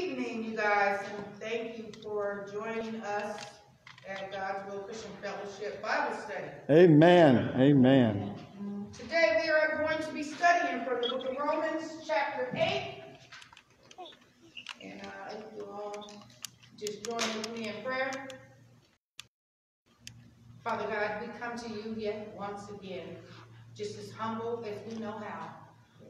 evening, you guys, and thank you for joining us at God's Will Christian Fellowship Bible Study. Amen. Amen. Today we are going to be studying from the book of Romans, chapter 8. And uh, if you all just join with me in prayer. Father God, we come to you yet once again, just as humble as we know how.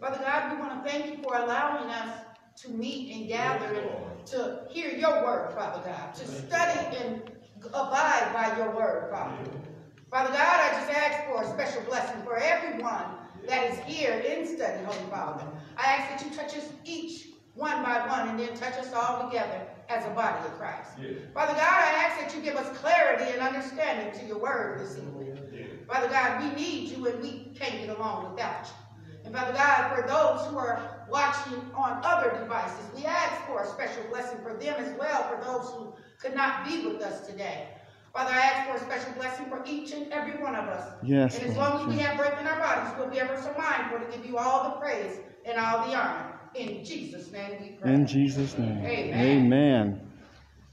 Father God, we want to thank you for allowing us to meet and gather and to hear your word, Father God, to study and abide by your word, Father. Father God, I just ask for a special blessing for everyone that is here in study, Holy Father. I ask that you touch us each one by one and then touch us all together as a body of Christ. Father God, I ask that you give us clarity and understanding to your word this evening. Father God, we need you and we can't get along without you. And Father God, for those who are watching on other devices, we ask for a special blessing for them as well, for those who could not be with us today. Father, I ask for a special blessing for each and every one of us. Yes, And as Lord, long as we have breath in our bodies, we'll be ever so mindful to give you all the praise and all the honor. In Jesus' name we pray. In Jesus' name. Amen. Amen.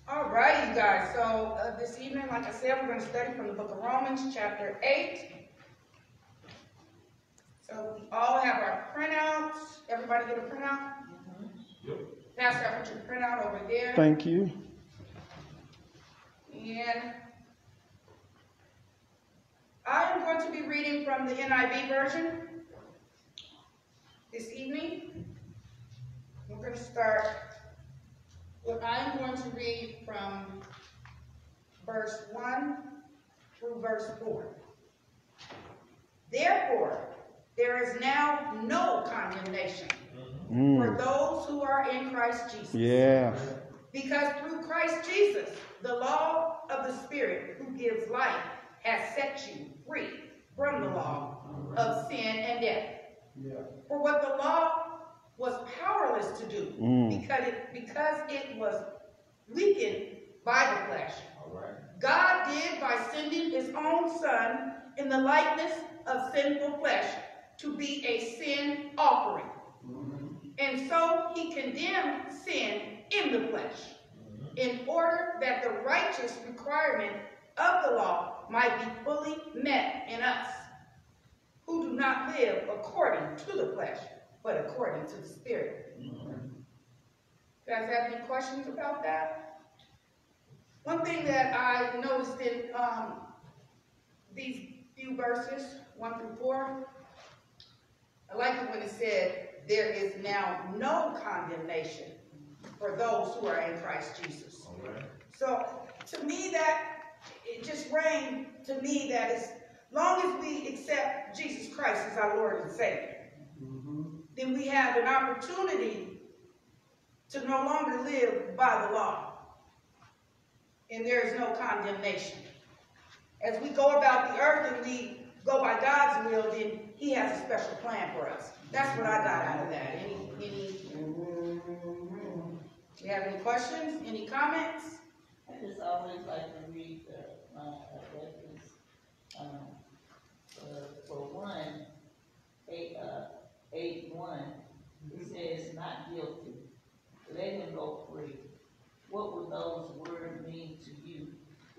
All right, you guys. So uh, this evening, like I said, we're going to study from the book of Romans, chapter 8. So we all have our printouts. Everybody get a printout? Yep. Pastor, I put your printout over there. Thank you. And I am going to be reading from the NIV version this evening. We're going to start, what I'm going to read from verse 1 through verse 4. Therefore, there is now no condemnation for Mm. those who are in Christ Jesus. Yeah. Because through Christ Jesus, the law of the Spirit who gives life has set you free from the law of sin and death. For what the law was powerless to do, Mm. because it because it was weakened by the flesh. God did by sending his own son in the likeness of sinful flesh to be a sin offering. Mm-hmm. And so he condemned sin in the flesh mm-hmm. in order that the righteous requirement of the law might be fully met in us who do not live according to the flesh, but according to the spirit. Mm-hmm. Guys have any questions about that? One thing that I noticed in um, these few verses, one through four, I like it when it said, there is now no condemnation for those who are in Christ Jesus. So to me that, it just rang to me that as long as we accept Jesus Christ as our Lord and Savior, mm-hmm. then we have an opportunity to no longer live by the law. And there is no condemnation. As we go about the earth and we go by God's will, then He has a special plan for us. That's what I got out of that. Any, any, you have any questions? Any comments? I just always like to read the, uh, reference, um, uh, for one, eight, uh, eight one, it says not guilty. Let him go free. What would those words mean to you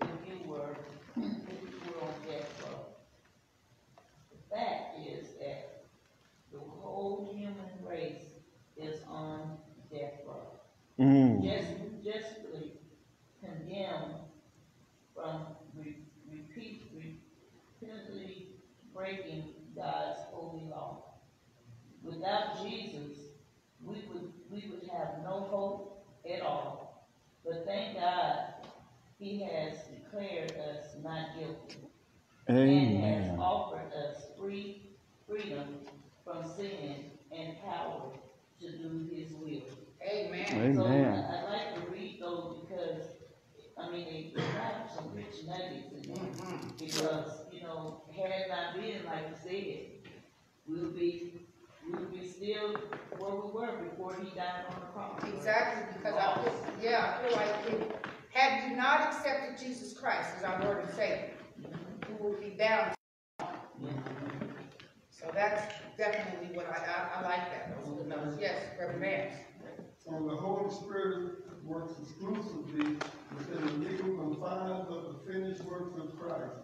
if you were, if you were on death row? The fact whole human race is on death row Mm. just, justly condemned from re- repeat, repeatedly breaking God's holy law. Without Jesus, we would, we would have no hope at all. But thank God, He has declared us not guilty and has offered us free freedom from sin and power to do His will. Amen. So I, I like to read those because, I mean, they have some rich nuggets in them. Mhm. Because, you know, had it not been, like you said, we would be, we would be still where we were before he died on the cross. Exactly, because I feel, yeah, I feel like if, had you not accepted Jesus Christ as our Lord and Savior, you would be bound. So that's definitely what I, I, I like that, those good numbers. Yes, Reverend Vance. and the Holy Spirit works exclusively within the legal confines of the finished works of Christ.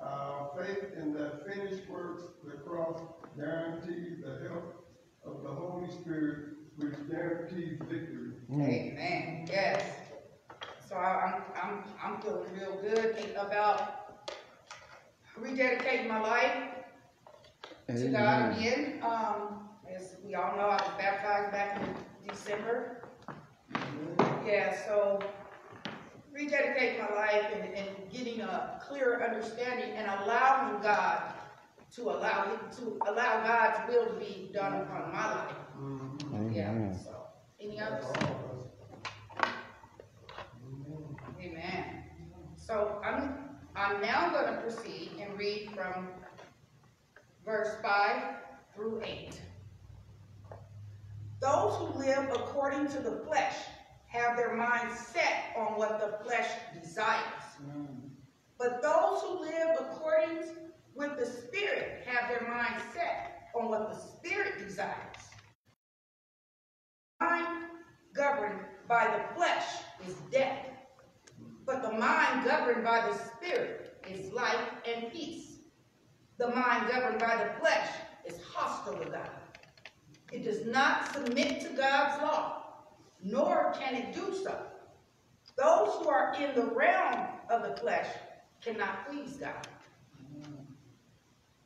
Our faith in that finished works, the cross, guarantees the help of the Holy Spirit, which guarantees victory. Mm. Amen, yes. So I- I'm, I'm, I'm feeling real good about rededicating my life to God again. Um, as we all know, I was baptized back in December. Yeah, so rededicate my life and, and getting a clearer understanding and allowing God to allow to allow God's will to be done upon my life. Yeah, so, any others? Amen. So I'm, I'm now gonna proceed and read from verse five through eight. Those who live according to the flesh have their minds set on what the flesh desires. Mm. But those who live according with the Spirit have their minds set on what the Spirit desires. Mind governed by the flesh is death, but the mind governed by the Spirit is life and peace. The mind governed by the flesh is hostile to God. It does not submit to God's law, nor can it do so. Those who are in the realm of the flesh cannot please God.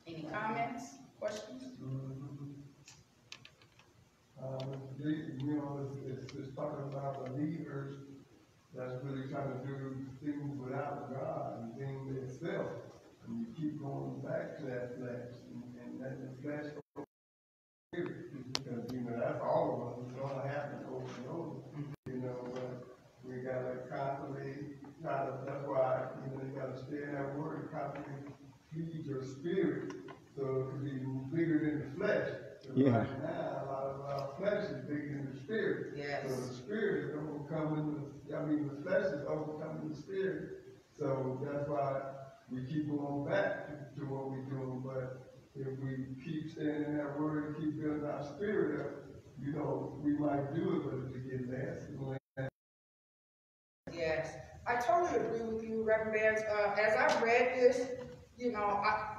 Any comments, questions? Um, you know, it's, it's, talking about believers that's really trying to do things without God and things itself. And you keep going back to that flesh and, and that the flesh because, you know, that's all of us, it's gonna happen over and over. Mm-hmm. You know, but we gotta constantly, try to, that's why, you know, you gotta stay in that word, constantly feed your spirit, so it can be bigger than the flesh. Yeah. Right now, a lot of our flesh is bigger than the spirit. Yes. So the spirit is overcoming, the, I mean, the flesh is overcoming the spirit. So that's why we keep going back to, to what we're doing, but if we keep staying in that word and keep building our spirit up, you know, we might do it, but it get less and less. Yes, I totally agree with you, Reverend Bears. Uh, as I read this, you know, I,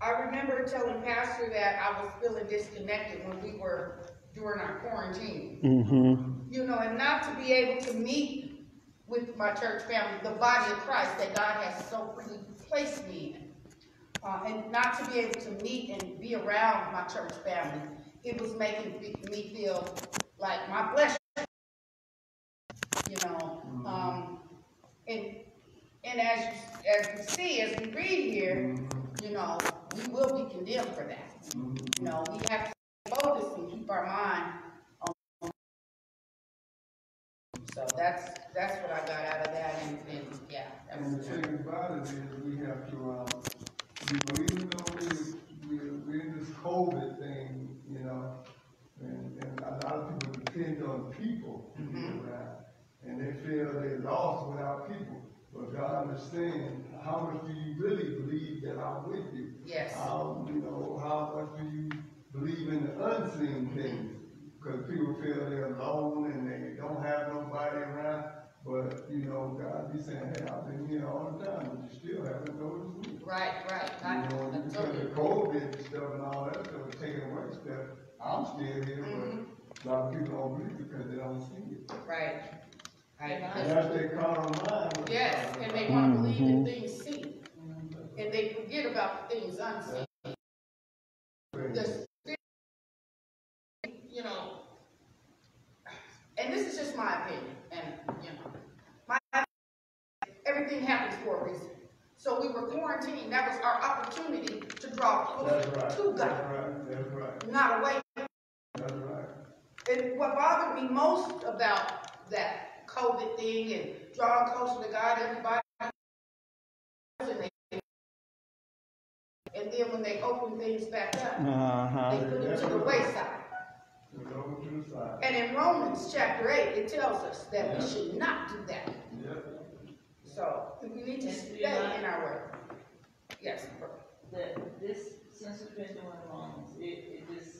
I remember telling Pastor that I was feeling disconnected when we were during our quarantine. Mm-hmm. You know, and not to be able to meet with my church family, the body of Christ that God has so freely placed me in. Uh, and not to be able to meet and be around my church family, it was making me- feel like my flesh you know, um, and, and as, you- as we see, as we read here, you know, we will be condemned for that. You know, we have to focus and keep our mind So that's, that's what I got out of that, and, and, yeah, that And the was, thing about it is, we have to, um, you know, even though we, we, we're in this COVID thing, you know, and, and a lot of people depend on people to get Mhm. around, and they feel they're lost without people. But God saying, how much do you really believe that I'm with you? yes, How, you know, how much do you believe in the unseen things? Because people feel they're alone and they don't have nobody around. But, you know, God be saying, hey, I've been here all the time, but you still haven't noticed me. right, right, I, You know, because totally, of COVID and stuff and all that stuff, taking away stuff, I'm still here, Mhm. but a lot of people don't believe because they don't see it. right. Right, And I- because- And that's their carnal mind. Yes, and they about. wanna believe in things seen, and they forget about the things unseen. the spirit, you know, and this is just my opinion, and, you know, my, everything happens for a reason. So we were quarantined, that was our opportunity to draw closer right, to that's God, right, that's right, not away. that's right. And what bothered me most about that COVID thing and drawing closer to God, everybody, and then when they opened things back up, they Uh-huh. put it to the wayside. And in Romans chapter 8, it tells us that yeah. we should not do that. Yeah. So we need to stay in our way. Yes. That this, sense of mission in Romans, it, it just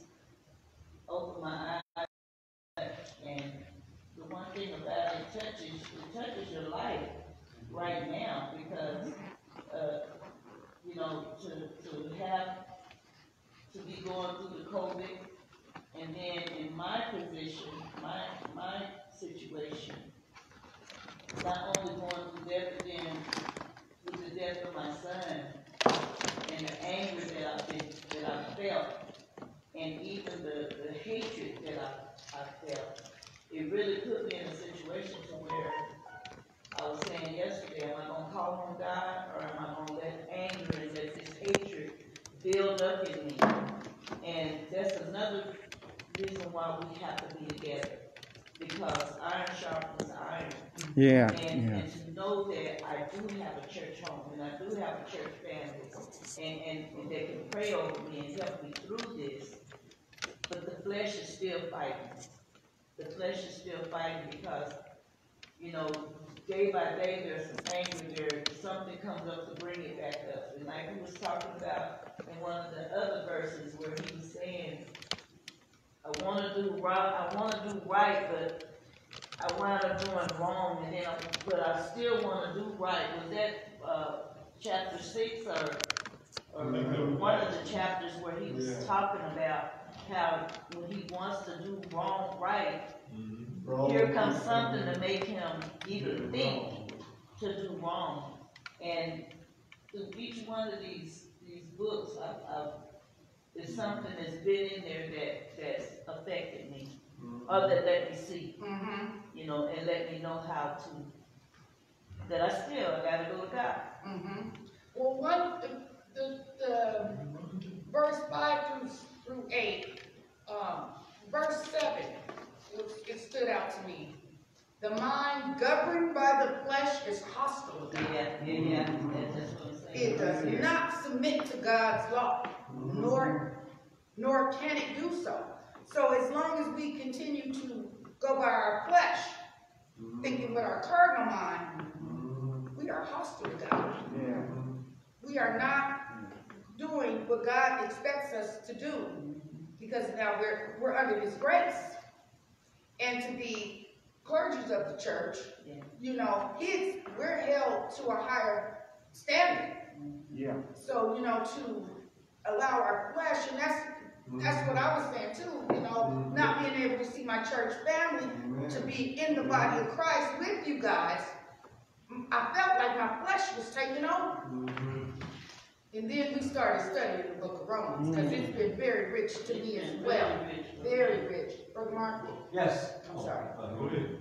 opened my eyes. And the one thing about it touches, it touches your life right now because, uh, you know, to, to have, to be going through the COVID and then my position, my, my situation, not only going through death, then with the death of my son, and the anger that I've been, that I felt, and even the, the hatred that I, I felt, it really put me in a situation to where I was saying yesterday, am I gonna call on God, or am I gonna let anger and let this hatred build up in me? And that's another reason why we have to be together, because iron sharpens iron. Yeah. And, Yeah. and to know that I do have a church home, and I do have a church family, and, and, and they can pray over me and help me through this, but the flesh is still fighting. The flesh is still fighting because, you know, day by day, there's some anger there, something comes up to bring it back up. And like he was talking about in one of the other verses where he was saying, I wanna do right, I wanna do right, but I wound up doing wrong, and then, I- but I still wanna do right. Was that, uh, chapter six or, or one of the chapters where he was Yeah. talking about how when he wants to do wrong right, Wrong. here comes something to make him even think to do wrong. And through each one of these, these books, I've, I've, there's something that's been in there that, that's affected me, or that let me see Mm-hmm, you know, and let me know how to, that I still gotta go to God. mm-hmm. Well, one, the, the, the verse five through, through eight, um, verse seven, it, it stood out to me. The mind governed by the flesh is hostile to God. Yeah, yeah, yeah, that- that's what I'm saying. It does not submit to God's law, nor, nor can it do so. So as long as we continue to go by our flesh, mm-hmm. thinking with our carnal mind, we are hostile to God. Yeah. We are not doing what God expects us to do, because now we're, we're under His grace. And to be clergies of the church, Yeah. you know, His, we're held to a higher standard. Yeah. So, you know, to allow our flesh, and that's, that's what I was saying too, you know, mm-hmm. not being able to see my church family, to be in the body of Christ with you guys, I felt like my flesh was taking over. Mm-hmm. And then we started studying the book of Romans, because it's mm-hmm. been very rich to me as well. Very rich. Brother Mark? Yes. I'm sorry. Oh, go ahead.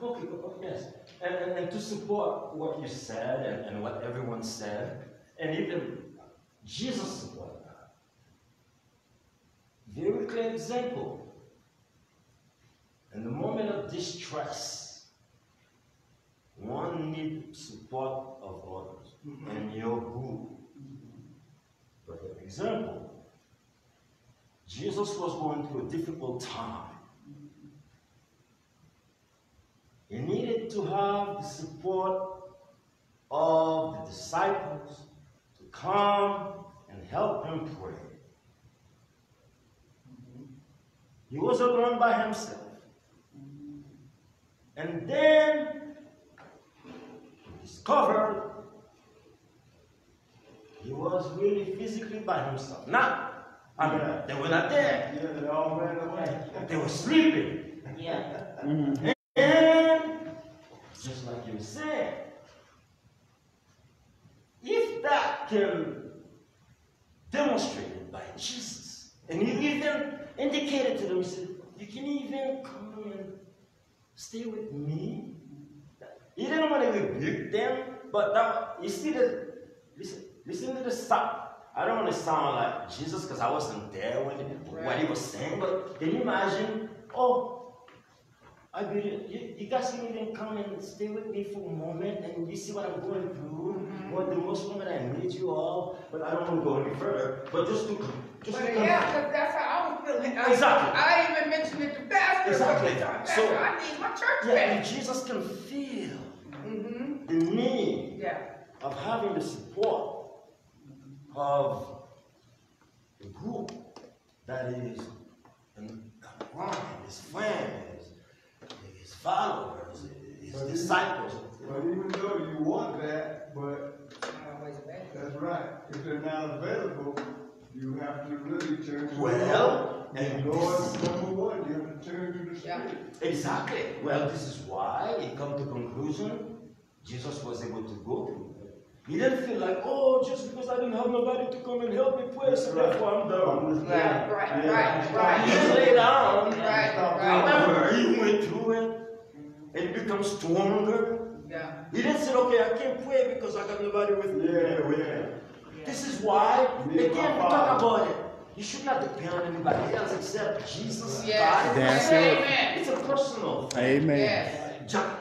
Okay, oh, yes. And, and, and to support what you said and, and what everyone said, and even Jesus supported that. Very clear example. In the moment of distress, one needs support of others and your group. Perfect example. Jesus was going through a difficult time. He needed to have the support of the disciples come and help him pray. He was alone by himself. And then he discovered he was really physically by himself. Now, I mean, they were not there. Yeah, they all ran away. They were sleeping. Yeah, Mhm. And just like you said, if that can demonstrate it by Jesus, and he even indicated to them, he said, You can even come and stay with me. He didn't want to rebuke them, but that you see the listen, listen to the sound. I don't want to sound like Jesus because I wasn't there when what he was saying, but can you imagine? Oh, I believe you, you guys can even come and stay with me for a moment and you see what I'm going through. What the Muslim moment I need you all, but I don't want to go any further. But just to just But to yeah, because that's how I was feeling. I- Exactly. I even mentioned it to Pastor Exactly. of times. So- I need my church Yeah, back. and Jesus can feel Mm-hmm, the need yeah. of having the support of a group that is in- around his friends, his followers, his But he- disciples. But even though you want that, but Not always available. that's right, if they're not available, you have to really change well And Lord, this- number one, you have to turn to the Yeah. spirit. Exactly. Well, this is why he come to conclusion. Jesus was able to go through. He didn't feel like, oh, just because I didn't have nobody to come and help me pray, so therefore I'm done. Right, right, Yeah. right, He right. just lay down. Right, right. However, he went through it and become stronger. Yeah. He didn't say, okay, I can't pray because I got nobody with me. Yeah, yeah. This is why, Me and again, we talk father. about it. You should not depend on anybody else except Jesus. Yes. God. That's it. Amen. It's a personal thing. Amen. Yes. John,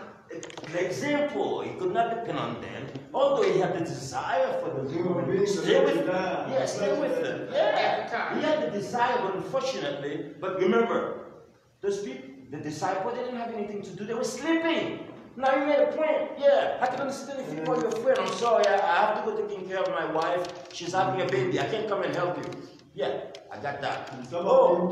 the example, he could not depend on them, although he had the desire for them Human to beings stay with you them. down. Yeah, stay with them. Yeah. He had the desire, but unfortunately, but remember, those people, the disciples, they didn't have anything to do, they were sleeping. Now you made a point. Yeah, I can understand if you call your friend, I'm sorry, I, I have to go taking care of my wife. She's having a baby. I can't come and help you. Yeah, I got that. Oh,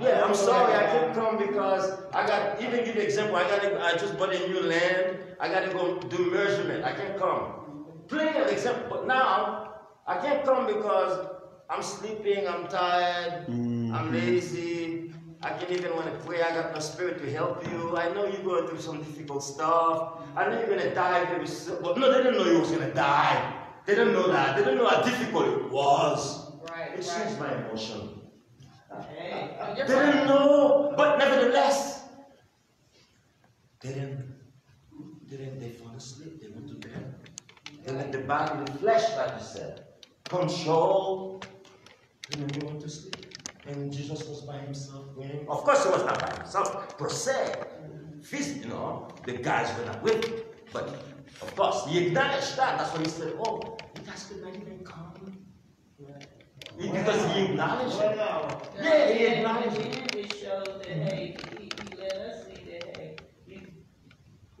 yeah, I'm sorry, I can't come because I got, even give you example, I gotta, I just bought a new land, I gotta go do measurement, I can't come. Plenty of example, but now, I can't come because I'm sleeping, I'm tired, I'm lazy, I can't even want to pray, I got no spirit to help you, I know you're going through some difficult stuff, I know you're gonna die very soon, but no, they didn't know you was gonna die. They didn't know that, they didn't know how difficult it was. Right, It changed my emotion. You're They right. didn't know, but nevertheless, they didn't, they didn't, they fall asleep, they went to bed. They let the body, the flesh, like you said, control, and then they went to sleep. And Jesus was by himself praying. Of course, he was not by himself, per se. Phys- you know, the guys were not with him. But, of course, he acknowledged that. That's why he said, oh, you guys could not even come. He- Because he acknowledged One it. hour. Yeah, he acknowledged it. then it showed that, hey, he, he let us see that, hey, you,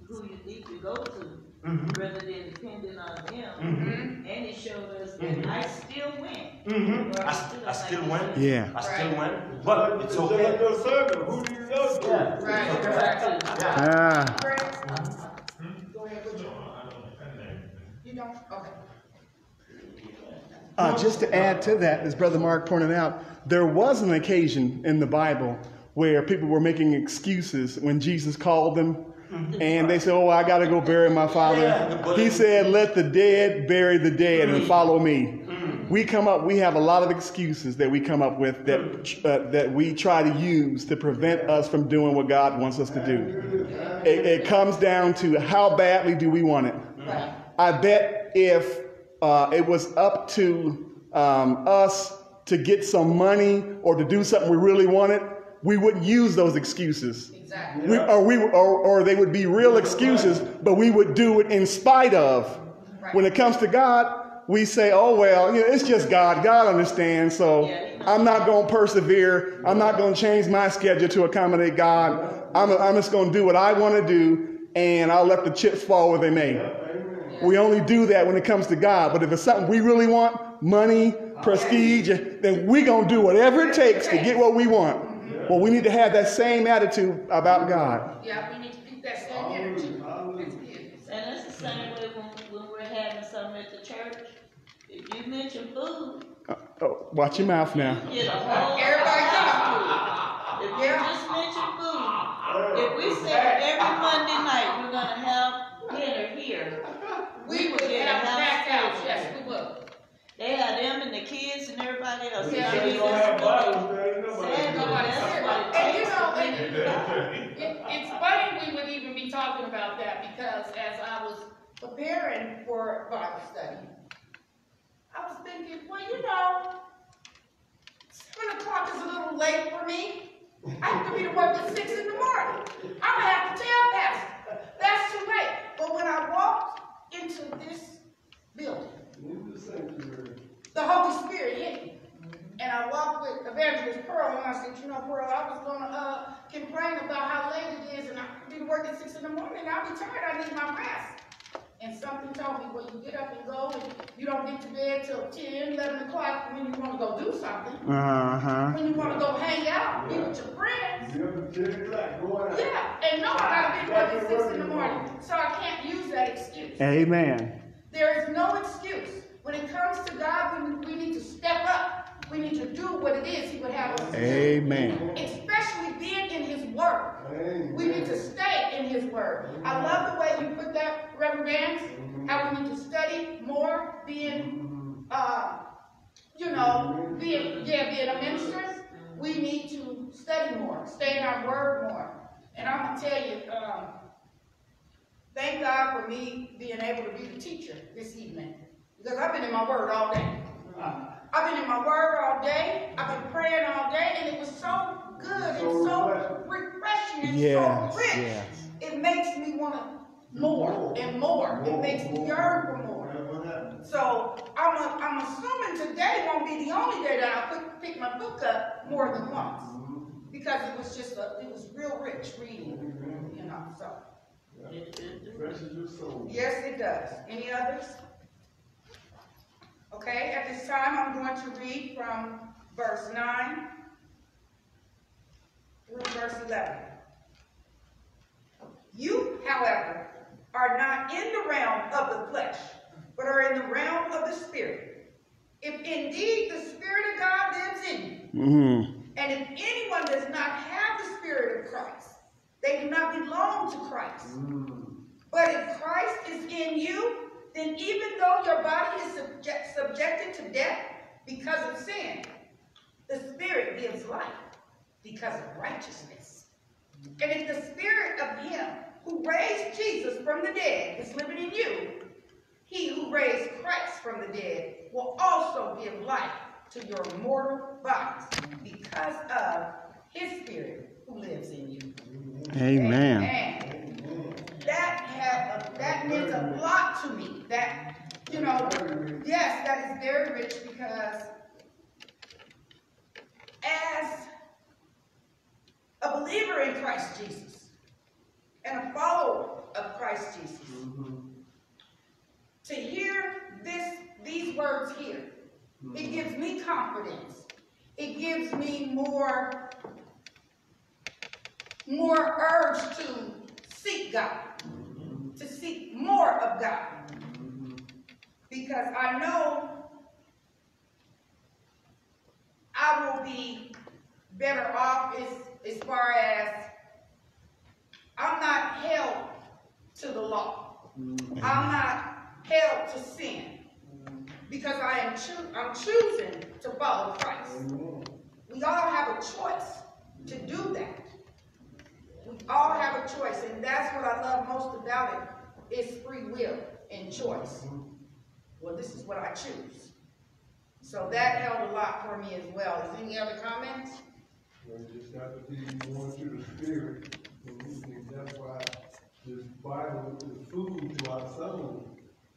who you need to go to, Mhm. rather than depending on them. Mhm. And it showed us that Mhm. I still win. Mm-hmm. I, st- I still win. Yeah. I still Right. win. But it's Just like okay. your servant, who do you know to? Yeah. Right, okay. right. Yeah. Ah, Go ahead, what you- You don't? Okay. uh, just to add to that, as Brother Mark pointed out, there was an occasion in the Bible where people were making excuses when Jesus called them. And they said, Oh, I got to go bury my father. He said, Let the dead bury the dead and follow me. We come up, we have a lot of excuses that we come up with that, uh, that we try to use to prevent us from doing what God wants us to do. It, it comes down to how badly do we want it. I bet if uh, it was up to um, us to get some money or to do something we really wanted, we wouldn't use those excuses. Exactly. We, or, we, or, or they would be real excuses, but we would do it in spite of. When it comes to God, we say, oh, well, you know, it's just God. God understands, so I'm not going to persevere. I'm not going to change my schedule to accommodate God. I'm, I'm just going to do what I want to do, and I'll let the chips fall where they may. We only do that when it comes to God. But if it's something we really want, money, oh, prestige, then we're going to do whatever it takes to get what we want. Well, we need to have that same attitude about God. Yeah, we need to keep that same energy. That's good. And it's the same way when, when we're having something at the church. If you mention food, Uh, oh, watch your mouth now. you get a whole. Everybody come If you just mention food, if we said every Monday night we're gonna have dinner here, We would get a have house back out, full. yes, we would. They had them and the kids and everybody else. Yeah, They They just have go- Bibles there, ain't nobody. Sad, Nobody it. That's said what it. it And you takes know, and it, it's funny we would even be talking about that because as I was preparing for Bible study, I was thinking, well, you know, seven o'clock is a little late for me. I have to be to work at six in the morning. I'm gonna have to tell Pastor, that's too late. But when I walked into this building, Leave the sanctuary. The Holy Spirit hit me. And I walked with Evangelist Pearl, and I said, you know, Pearl, I was gonna uh, complain about how late it is, and I be to work at six in the morning, I'll be tired, I need my rest. And something told me, well, you get up and go, and you don't get to bed till 10, 11 o'clock when you wanna go do something. Uh huh. When you wanna go hang out, be with your friends. You have to ten o'clock, going out. Yeah, and no, I gotta be to work at six in the morning, so I can't use that excuse. Amen. There is no excuse. When it comes to God, we, we need to step up We need to do what it is he would have us to do. Amen. Especially being in his word. Amen. We need to stay in his word. I love the way you put that, Reverend Vance, how we need to study more, being, uh, you know, being, yeah, being a minister. We need to study more, stay in our word more. And I'm gonna tell you, um, thank God for me being able to be the teacher this evening. Because I've been in my word all day. Uh-huh. I've been in my word all day. I've been praying all day, and it was so good and So so refreshing and Yes, so rich. yes. It makes me want more and more. It makes me yearn for more. So I'm, a, I'm assuming today won't be the only day that I pick, pick my book up more than mm-hmm. once. Because it was just a, it was real rich reading, mm-hmm. you know, so. It- it- Refreshes your soul. Yes, it does. Any others? Okay, at this time, I'm going to read from verse nine through verse eleven. You, however, are not in the realm of the flesh, but are in the realm of the spirit. If indeed the spirit of God lives in you, Mm-hmm. and if anyone does not have the spirit of Christ, they do not belong to Christ. But if Christ is in you, then even though your body is subject, subjected to death because of sin, the Spirit gives life because of righteousness. And if the Spirit of Him who raised Jesus from the dead is living in you, He who raised Christ from the dead will also give life to your mortal bodies because of His Spirit who lives in you. Amen. Amen. That have a, that means a lot to me. That you know, yes, that is very rich because as a believer in Christ Jesus and a follower of Christ Jesus, to hear this these words here, it mm-hmm. gives me confidence. It gives me more more urge to seek God, seek more of God. Because I know I will be better off as, as far as I'm not held to the law. I'm not held to sin. Because I am choo- I'm choosing to follow Christ. We all have a choice to do that. We all have a choice, and that's what I love most about it, is free will and choice. Well, this is what I choose. So that held a lot for me as well. Is any other comments? Well, We just got to be more to the spirit. And we think that's why this Bible is food to our soul.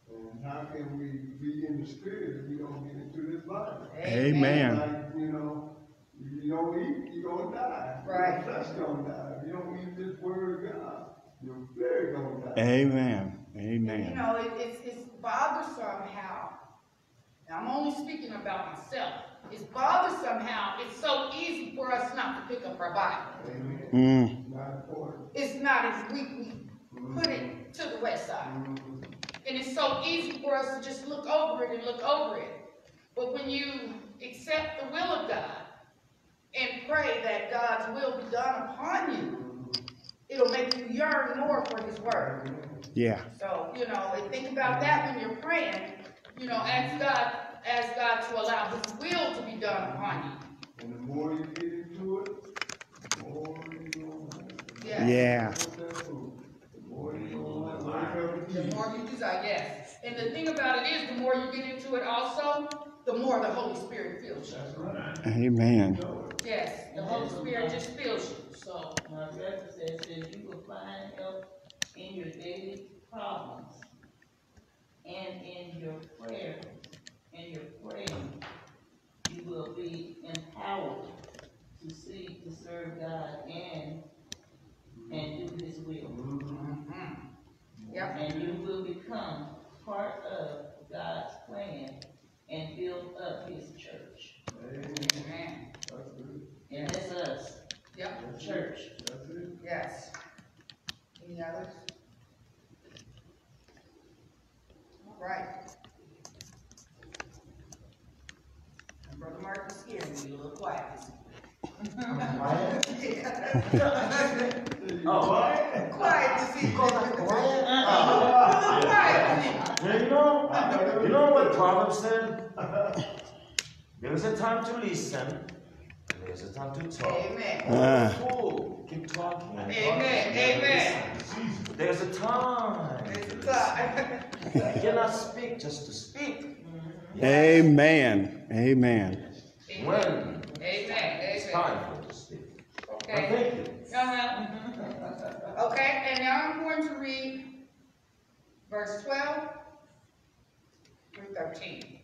And how can we be in the spirit if we don't get into this Bible? Amen. Like, you know, if you don't eat, you're gonna die. Right. Your flesh gonna die. If you don't eat this word of God, your spirit gonna die. Amen. You Amen. know, it, it's, it's bothersome how, and I'm only speaking about myself, it's bothersome how it's so easy for us not to pick up our Bible. Amen. Mm. Not important. It's not as we, we put it to the west side. And it's so easy for us to just look over it and look over it. But when you accept the will of God and pray that God's will be done upon you, it'll make you yearn more for His word. Yeah. So, you know, and think about that when you're praying. You know, ask God, ask God to allow His will to be done upon you. And the more you get into it, the more you gonna Yes. Yeah. want that food. The more you gonna wake and The more you desire, yes. And the thing about it is, the more you get into it also, the more the Holy Spirit fills you. That's. Amen. Yes, the Holy Spirit just fills you, so. My brother says, says you will find help in your daily problems and in your prayer, in your praying. You will be empowered to seek to serve God and, and do his will. mhm. Yep, And you will become part of God's plan and build up his church. Amen. Yes. It's us, Yep, it. church. That's it. yes. Any others? All right. And Brother Mark is scaring oh. uh-uh. a little quiet this Quiet? evening. Quiet? Quiet. Quiet? Quiet. Yeah, you know, you know what Proverbs said? There is a time to listen and there is a time to talk. Amen. Fool, keep talking. and Amen, talking. amen. Listen. There's a time. It's time. You cannot speak just to speak. Amen. Amen. When Amen, it's amen. time for to speak. Well, Okay. thank you. Uh-huh. Okay, and now I'm going to read verse twelve through thirteen.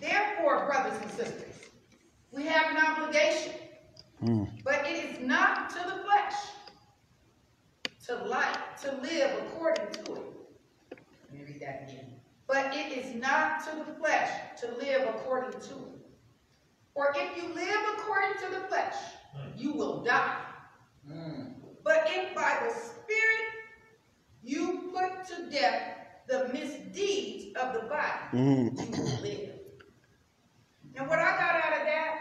Therefore, brothers and sisters, we have an obligation, Mm. but it is not to the flesh to like, to live according to it. Let me read that again. But it is not to the flesh to live according to it. For if you live according to the flesh, you will die. But if by the Spirit you put to death the misdeeds of the body, Mm. you will live. Now, what I got out of that,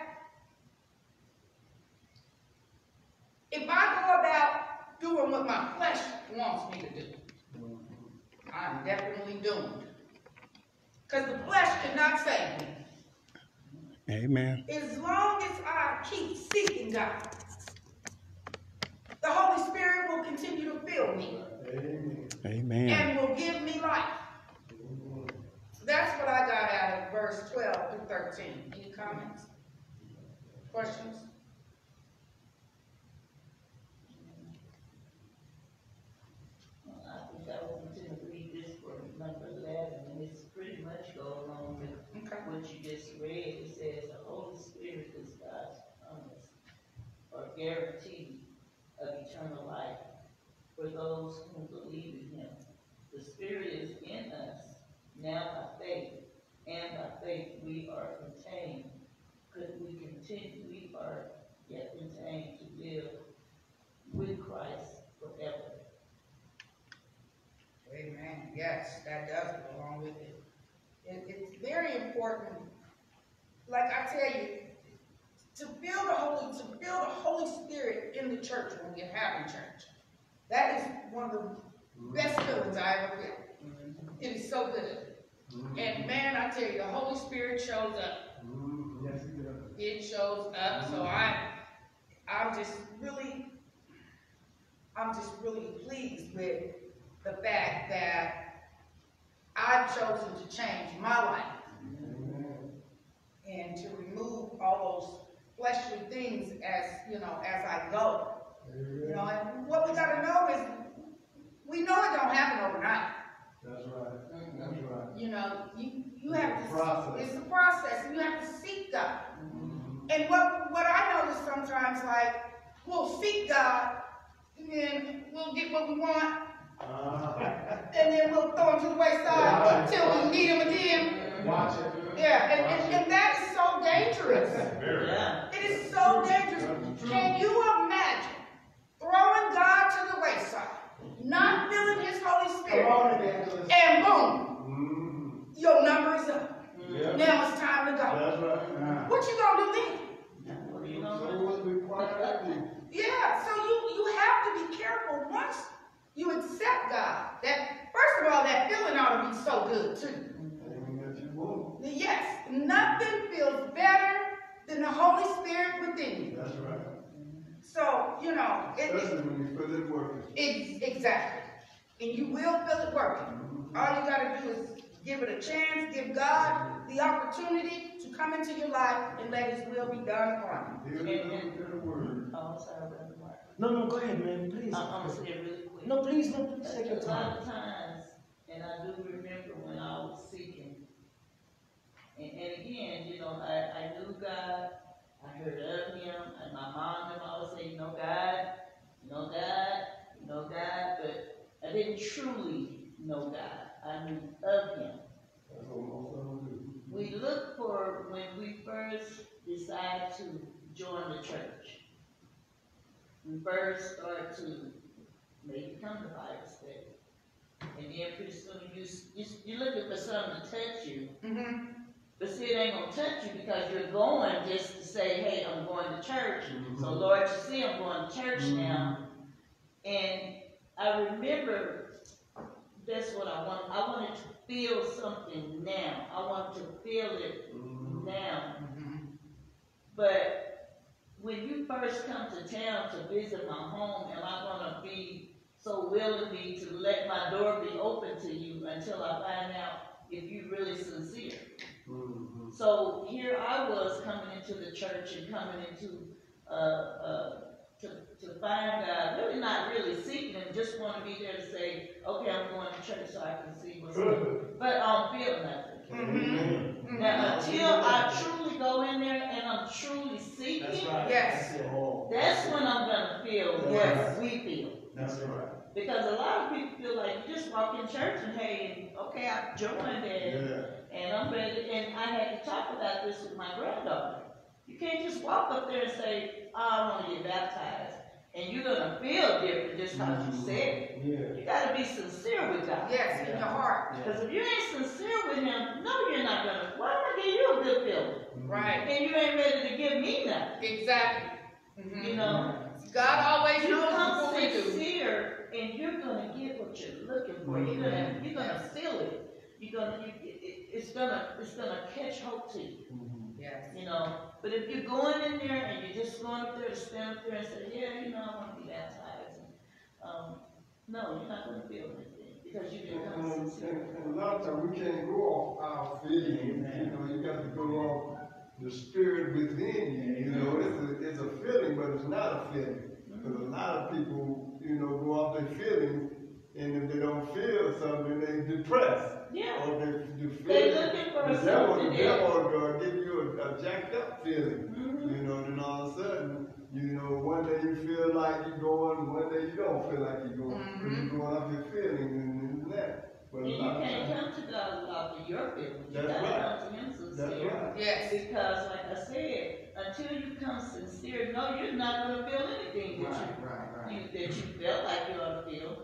if I go about doing what my flesh wants me to do, I'm definitely doomed. Because the flesh cannot save me. Amen. As long as I keep seeking God, the Holy Spirit will continue to fill me Amen. Amen. and will give me life. That's what I got out of verse 12 through 13. Any comments? Questions? I think I to read this for number eleven, and it's pretty much go along with Okay. what you just read. It says the Holy Spirit is God's promise or guarantee of eternal life for those who believe in Him. The Spirit is now by faith, and by faith we are contained. Could we continue, we are yet contained to live with Christ forever. Amen. Yes, that does go along with it. it. It's very important. Like I tell you, to build the Holy, to feel the Holy Spirit in the church when we have in church. That is one of the best feelings I ever feel. Mm-hmm. It is so good. And man, I tell you, the Holy Spirit shows up. Yes, he does. It shows up. So I, I'm just really, I'm just really pleased with the fact that I've chosen to change my life and to remove all those fleshly things as, you know, as I go. You know, and what we gotta know is, we know it don't happen overnight. That's right. That's right. You know, you, you have a to, process. it's a process, and you have to seek God. And what, what I notice sometimes, like, we'll seek God, and then we'll get what we want, Ah, and then we'll throw him to the wayside until we need him again. Watch it. Yeah, and, and, and that is so dangerous. Yeah. It is so dangerous. Can you imagine throwing God to the wayside, not feeling his Holy Come Spirit, on, evangelist. and boom, Mhm. your number is up. Yeah. Now it's time to go. That's right. What you gonna do then? What you know? So what's required of you? Yeah, so you, you have to be careful once you accept God. That first of all, that feeling ought to be so good too. Amen, that you won't. Yes, nothing feels better than the Holy Spirit within you. That's right. So, you know, it, Especially when you feel it working. it's exactly. And you will feel it working. Mm-hmm. All you gotta do is give it a chance, give God the opportunity to come into your life and let his will be done on Hear the little bit of word. Oh, I'm sorry, Brother Mark. No, no, go ahead, man, please. I'm, I'm gonna say it really quick. No, please, no, please take your A lot time. of times, and I do remember when I was seeking, and, and again, you know, I, I knew God, I heard of Him, and my mom and them always say, you know God, you know God, you know God, but I didn't truly know God. I knew of Him. That's what most of them do. We look for when we first decide to join the church. We first start to maybe come to Bible study. And then pretty soon you, you, you're looking for something to touch you. you. Mm-hmm. But see, it ain't gonna touch you because you're going just to say, hey, I'm going to church. So Mhm. Lord, you see, I'm going to church Mhm. now. And I remember, that's what I want, I wanted to feel something now. I want to feel it Mhm. now. But when you first come to town to visit my home, am I gonna be so willing to let my door be open to you until I find out if you're really sincere? Mhm. So here I was coming into the church and coming into, uh, uh, to, to find God, really not really seeking Him, just want to be there to say, okay, I'm going to church so I can see what's up. But I don't feel nothing. Mhm. Now, until I truly go in there and I'm truly seeking, That's right. Yes. That's when I'm gonna feel what Yes. we feel. That's right. Because a lot of people feel like you just walk in church and hey, okay, I joined and, Yeah. And I'm ready, and I had to talk about this with my granddaughter. You can't just walk up there and say, oh, I wanna get baptized, and you're gonna feel different just because you said it. Yeah. You gotta be sincere with God. Yes, in your heart. Because if you ain't sincere with him, no, you're not gonna, why am I give you a good feeling? Right. And you ain't ready to give me nothing, Exactly. you Mhm. know? God always You knows come before we do. sincere, and you're gonna get what you're looking for. You're gonna, you're gonna feel it. You're gonna, it, it- it's gonna, it's gonna catch hold to you, Mhm. Yes. you know? But if you're going in there and you're just going up there to stand up there and say, yeah, you know, I wanna be baptized, and, um, no, you're not gonna feel anything, because you didn't come And, sincere. and, and a lot of times we can't go off our feelings, you know, you got to go off the spirit within you, you know, it's a, it's a feeling, but it's not a feeling. Because a lot of people, you know, go off their feelings, and if they don't feel something, they depressed. Yeah, Or they, they feel. They're looking for The devil, something the there. devil will give you a, a jacked up feeling. Mhm. You know, then all of a sudden, you know, one day you feel like you're going, one day you don't feel like you're going. Because Mhm. you're going off your feelings and, and that. But and a you lot of can't times, come to God off of your feelings, you That's gotta right. come to Him sincere. that's right. Yes. Because like I said, until you come sincere, no, you're not gonna feel anything that you, you, that you felt like you ought to feel.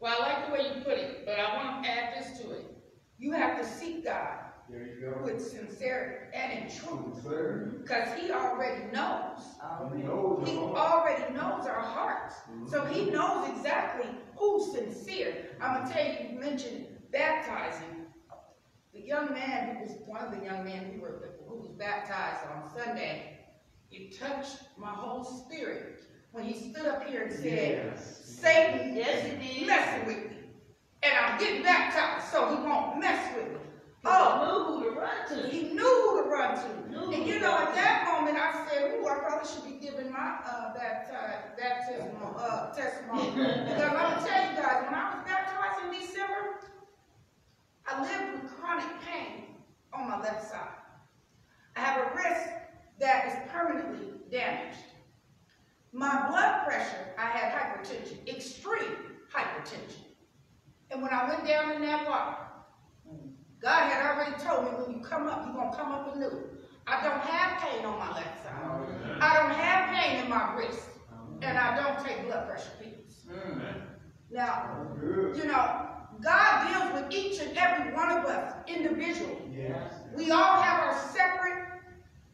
Well, I like the way you put it, but I want to add this to it. You have to seek God There you go. with sincerity and in truth, because He already knows. He knows He already knows our hearts. Mm-hmm. So he knows exactly who's sincere. I'm gonna tell you, you mentioned baptizing. The young man who was, one of the young men who were, who was baptized on Sunday, it touched my whole spirit when he stood up here and said, Satan Yes, is he did. messing with me. And I'm getting baptized so he won't mess with me. Oh, Oh, knew who to run to. he knew who to run to. Knew And you know, at that moment, I said, ooh, I probably should be giving my, uh, baptized, baptismal, uh, testimony. Because I'm gonna tell you guys, when I was baptized in December, I lived with chronic pain on my left side. I have a wrist that is permanently damaged. My blood pressure, I had hypertension, extreme hypertension. And when I went down in that water, God had already told me when you come up, you're gonna come up anew. I don't have pain on my left side. I don't have pain in my wrist. And I don't take blood pressure pills. Now, you know, God deals with each and every one of us individually. Yes. We all have our separate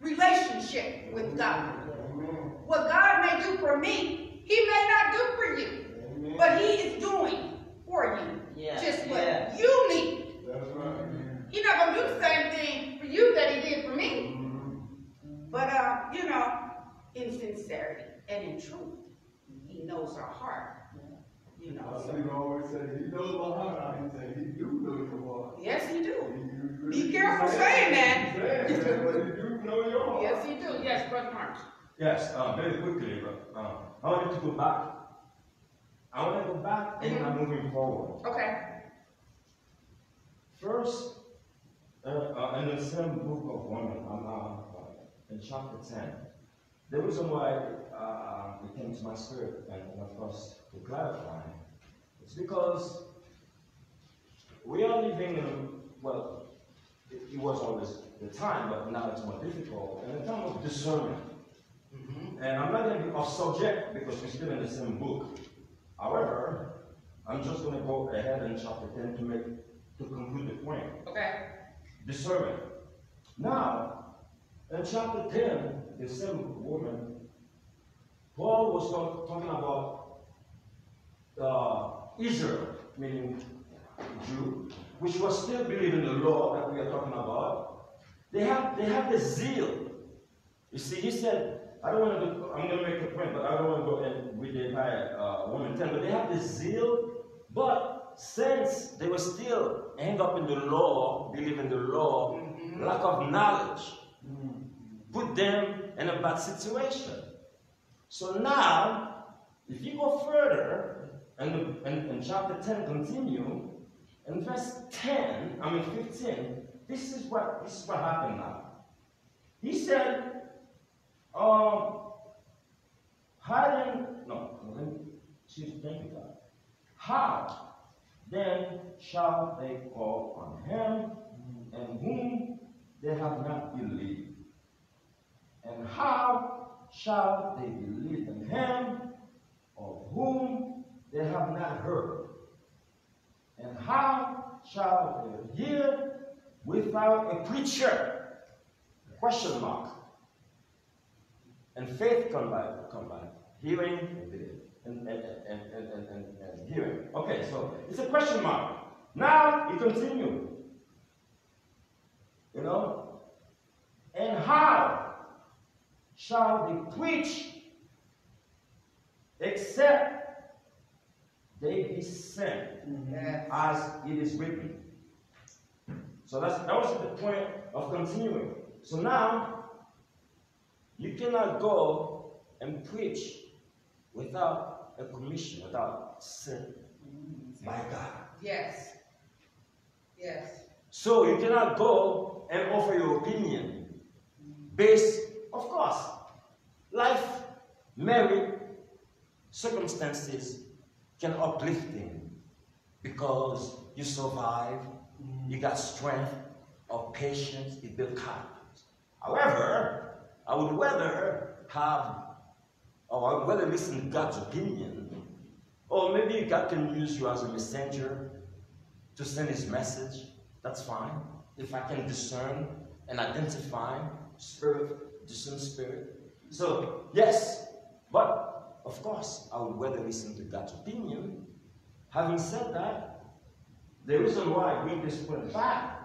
relationship with God. Amen. What God may do for me, He may not do for you. Amen. But He is doing for you Yeah, just what yeah. you need. That's right. He's not gonna do the same thing for you that He did for me. Mhm. But uh, you know, in sincerity and in truth, He knows our heart. You know. I So, see always say, he knows my heart. I didn't say, he do know your heart. yes, He do. You- you Be careful say saying that. Saying that, but he do know your heart. Yes, He do. Yes, Brother Mark. Yes, uh, very quickly, but, uh, I wanted to go back. I want to go back and I'm moving forward. Okay. First, uh, uh, in the same book of Romans, um, uh, in chapter 10, the reason why uh, it came to my spirit, and, and of course, to clarify, it's because we are living in, well, it, it was always the time, but now it's more difficult, in a time of discernment. And I'm not going to be off subject because we're still in the same book. However, I'm just going to go ahead in chapter 10 to make to conclude the point. Okay. Discernment. Now, in chapter 10, the same woman, Paul was talk, talking about uh, Israel, meaning Jew, which was still believing the law that we are talking about. They have they have the zeal. You see, he said, I don't want to. Do, I'm going to make a point, but I don't want to go in with the entire uh, Romans ten. But they have the zeal, but since they were still hang up in the law, believe in the law, mm-hmm. lack of knowledge, put them in a bad situation. So now, if you go further, and, and, and chapter 10 continue, in verse 10, I mean 15, this is what this is what happened now. He said, um, hiding, no, excuse me, thank God. How then shall they call on him and whom they have not believed? And how shall they believe in him of whom they have not heard? And how shall they hear without a preacher? Question mark. And faith come by, come by hearing and, and, and, and, and, and hearing. Okay, so it's a question mark. Now you continue. You know? And how shall they preach except they be sent yes. as it is written? So that's, that was the point of continuing. So now, you cannot go and preach without a commission, without sin by mm. God. Yes. Yes. So you cannot go and offer your opinion based, of course, life, married, circumstances can uplift him because you survive, you got strength of patience, you build confidence. However, I would rather have, or I would rather listen to God's opinion, or maybe God can use you as a messenger to send his message. That's fine. If I can discern and identify spirit, discern spirit. So, yes, but of course, I would rather listen to God's opinion. Having said that, the reason why I bring this point back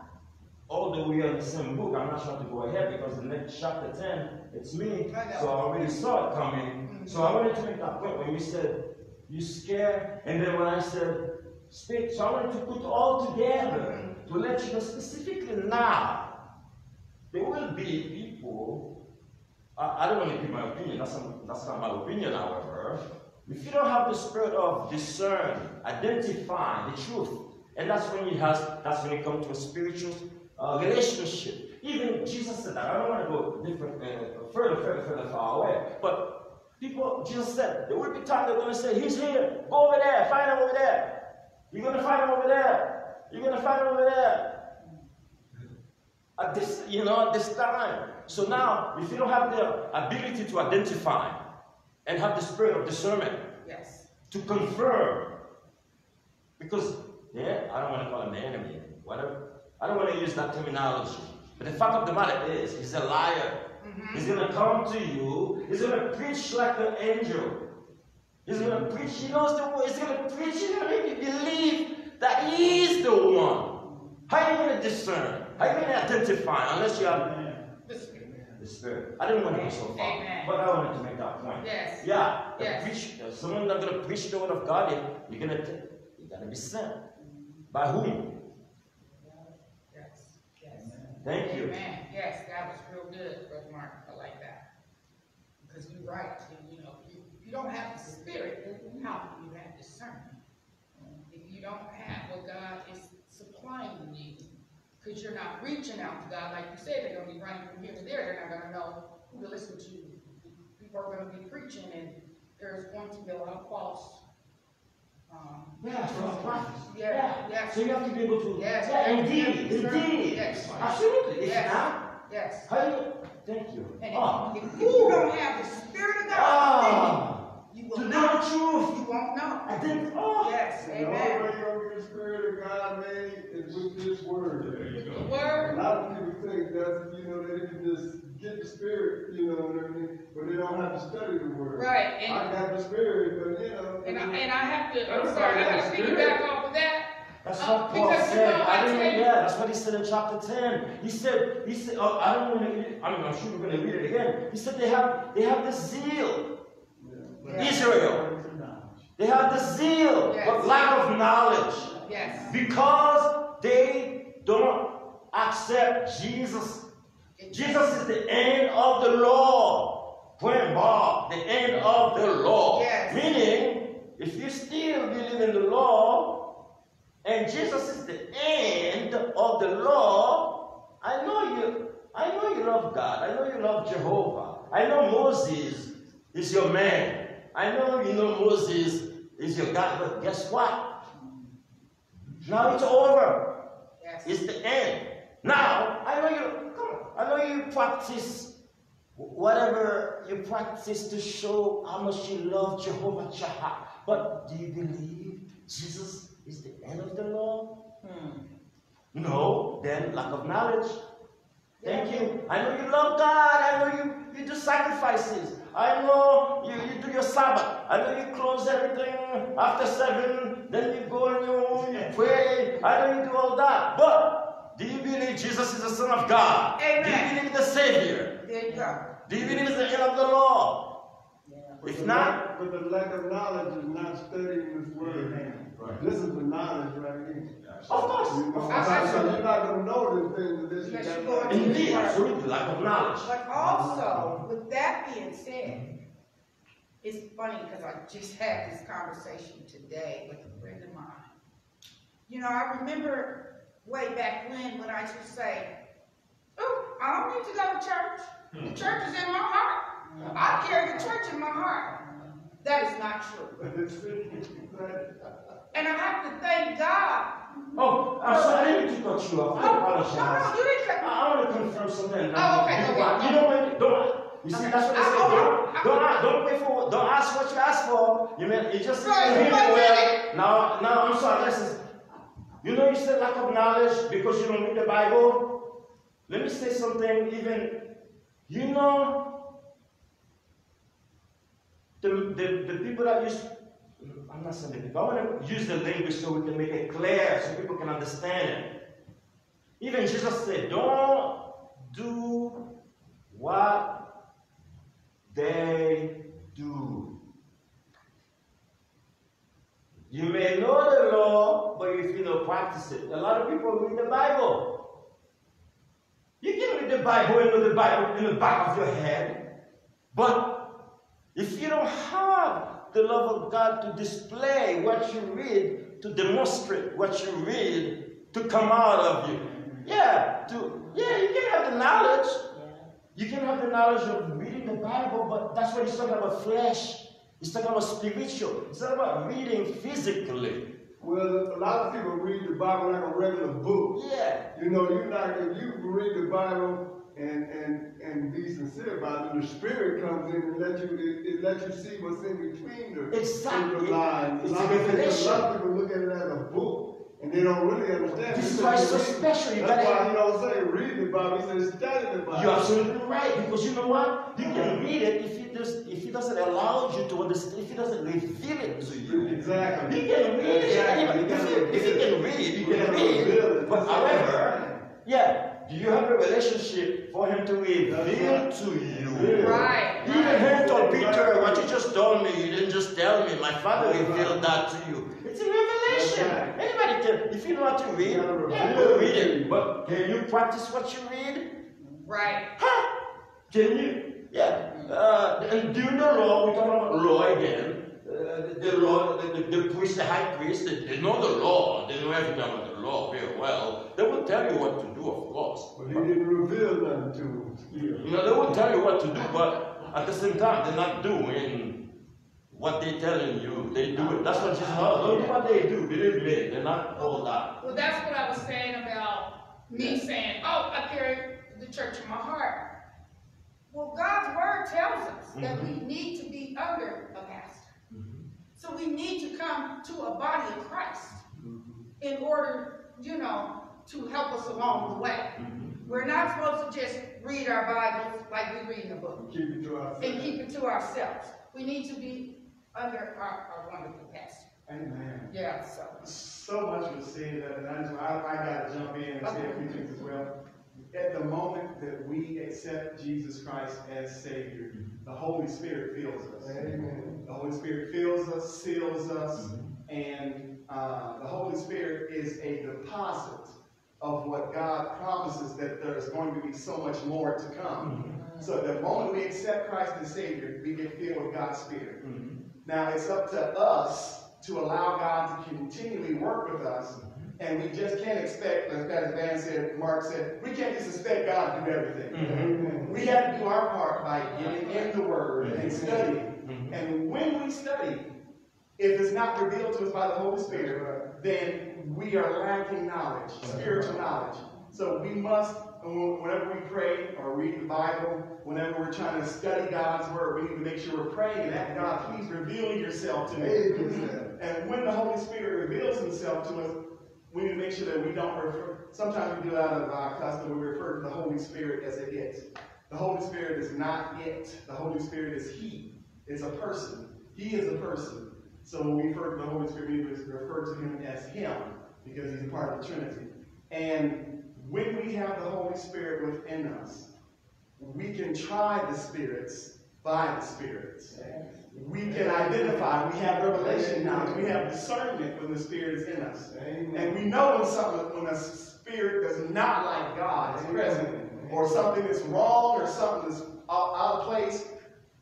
although we are in the same book, I'm not trying to go ahead because the next chapter 10, it's me. So I already saw it coming. So I wanted to make that point when you said, you scared, and then when I said, speak. So I wanted to put all together to let you know specifically now, there will be I, I don't want to give my opinion, that's not, that's not my opinion, however. If you don't have the spirit of discern, identify the truth, and that's when you has that's when you come to a spiritual uh, relationship. Even Jesus said that. I don't want to go different, uh, further, further, further far away. But people, Jesus said, there will be time they're going to say, He's here. Go over there. Find him over there. You're going to find him over there. You're going to find him over there. At this, you know, at this time. So now, if you don't have the ability to identify and have the spirit of discernment, yes, to confirm, because yeah, I don't want to call him the enemy, whatever. I don't want to use that terminology. But the fact of the matter is, he's a liar. Mm-hmm. He's going to come to you. He's going to preach like an angel. He's going to preach. He knows the word. He's going to preach. He's going to make you believe that he's the one. How are you going to discern? How are you going to identify unless you have? The Spirit. I didn't want to go so far, Amen. but I wanted to make that point. Yes. Yeah. Yes. Preach, someone that's going to preach the word of God, you're going to you got to be sent. By whom? Yes. Yes. Thank you. Amen. Yes, that was real good, Brother Mark. I like that. Because you're right. You know, if you don't have the spirit, how can you have discernment? If you don't have what God is supplying you, because you're not reaching out to God, like you said, they're going to be running from here to there. They're not going to know who to listen to. People are going to be preaching, and there's going to be a lot of false um, yeah, prophets. Yeah, yeah. So you have to be able to. Yes. Yeah, indeed, indeed. Yes. Absolutely. Yes. not, yes. How you? Thank you. And oh. if, if, you don't have the Spirit of God, oh. You will to know the truth. You won't know. I think. Oh. Yes. Amen. The only way you're get the Spirit of God made is with this word. The word. A lot of people think that's you know they can just get the spirit, you know what I mean? But they don't have to study the word. Right, and- I got the spirit, but you know. And I, and I have to, I'm sorry, I gotta piggyback off of that. That's Uh, what Paul because, you said. know, I I didn't, tell yeah, that's what he said in chapter 10. He said, he said, oh, I don't want to read it. I mean, I'm sure we're going to read it again. He said they have, they have the zeal. Israel. They have the zeal, Yes. but lack of knowledge. Yes. Because they don't accept Jesus. Jesus is the end of the law. Point bar, the end of the law. Yes. Meaning, if you still believe in the law, and Jesus is the end of the law, I know you, I know you love God. I know you love Jehovah. I know Moses is your man. I know you know Moses is your God, but guess what? Now it's over. Yes. It's the end. Now, I know you, come on, I know you practice whatever you practice to show how much you love Jehovah Jireh. But do you believe Jesus is the end of the law? Hmm. No, then lack of knowledge. Thank you. I know you love God. I know you, you do sacrifices. I know you, you do your Sabbath. I know you close everything after seven. Then you go on your own, you pray. I know you do all that. But do you believe Jesus is the Son of God? Amen. Do you believe the Savior? There you go. Do you believe it's the end of the law? Yeah. If the not, lack- But the lack of knowledge is not studying this word. This is the knowledge right here. Of course. You know, Of I- I- course. so you're not gonna know the things unless you Unless you got. go into Indeed, His word. absolutely, lack of knowledge. But also, with that being said, it's funny because I just had this conversation today with a friend of mine. You know, I remember way back when, when I used to say, oh, I don't need to go to church. The hmm. church is in my heart. I carry the church in my heart. That is not true. And I have to thank God. Oh, uh, I'm sorry, I didn't mean to cut you off. I Oh, no, no, you didn't cut me. I, want to confirm something. Oh, okay, You, okay. you know what? Don't. You see, Okay. that's what I- say. oh, Don't, I- don't, don't wait for. Don't ask what you ask for. You mean you just Right, you well. Now, now I'm sorry. Listen. You know you said lack of knowledge because you don't read the Bible. Let me say something. Even you know the the, the people that use. I'm not the. I want to use the language so we can make it clear, so people can understand it. Even Jesus said, "Don't do what they do." You may know the law, but if you don't practice it, a lot of people read the Bible. You can read the Bible and know the Bible in the back of your head, but if you don't have the love of God to display what you read, to demonstrate what you read, to come out of you, yeah, to yeah, you can have the knowledge. You can have the knowledge of reading the Bible, but that's what he's talking about flesh. He's talking about spiritual. It's not about reading physically. Well, a lot of people read the Bible like a regular book. Yeah. You know, you not if you read the Bible and and and be sincere about it, the Spirit comes in and let you it, it lets you see what's in between the, Exactly. the lines. It's a, lot of people, a lot of people look at it as a book and they don't really understand. This it. is why it's so special. You That's why he don't say read the Bible. He says study the Bible. You're absolutely right because you know what? You can read it if it does if it doesn't allow you to understand, if it doesn't reveal it to you. Exactly. You can read it. Exactly. If you, if you can read, you can read. it. But however, yeah, do you have a relationship for him to reveal to you? Yeah. Right. Even him told Peter, what you just told me, you didn't just tell me. My father revealed that to you. It's a revelation. Right. Anybody can, if you know how to read, You gotta yeah, reveal read it. But can you practice what you read? Right. Huh? Can you? Yeah. Uh, and do you know law? We're talking about law again. Uh, the, the law, the, the, the priest, the high priest, they, they know the law. They know everything about the law very well. They will tell you what to do, of course. But he didn't reveal nothing to us. You know, they will tell you what to do, but at the same time, they're not doing what they're telling you. They do it. That's what Jesus knows. Don't do what they do. Believe me, they're not all that. Well, that's what I was saying about me saying, oh, I carry the church in my heart. Well, God's word tells us that mm-hmm. we need to be under a pastor. Mm-hmm. So we need to come to a body of Christ mm-hmm. in order, you know, to help us along the way. We're not supposed to just read our Bibles like we read in a book Keep it to ourselves. and keep it to ourselves. We need to be under our, our wonderful pastor. Amen. Yeah, so. So much was said that, and I just, I, I gotta jump in and say a few things as well. At the moment that we accept Jesus Christ as Savior, the Holy Spirit fills us. Amen. The Holy Spirit fills us, seals us, and uh, the Holy Spirit is a deposit of what God promises that there's going to be so much more to come. Mm-hmm. So the moment we accept Christ as Savior, we get filled with God's Spirit. Mm-hmm. Now it's up to us to allow God to continually work with us. Mm-hmm. And we just can't expect, as Van said, Mark said, we can't just expect God to do everything. Amen. We have to do our part by getting in the Word and studying. And when we study, if it's not revealed to us by the Holy Spirit, then we are lacking knowledge, spiritual knowledge. So we must, whenever we pray or read the Bible, whenever we're trying to study God's Word, we need to make sure we're praying that God, please reveal yourself to me. Amen. And when the Holy Spirit reveals himself to us, we need to make sure that we don't refer, sometimes we do out of our custom, we refer to the Holy Spirit as a it. The Holy Spirit is not it. The Holy Spirit is He. It's a person. He is a person. So when we refer to the Holy Spirit, we refer to Him as Him because He's a part of the Trinity. And when we have the Holy Spirit within us, we can try the spirits by the spirits. We can identify, we have revelation knowledge, we have discernment when the Spirit is in us. Amen. And we know when something, when a spirit that's not like God is present, or something is wrong, or something is out, out of place,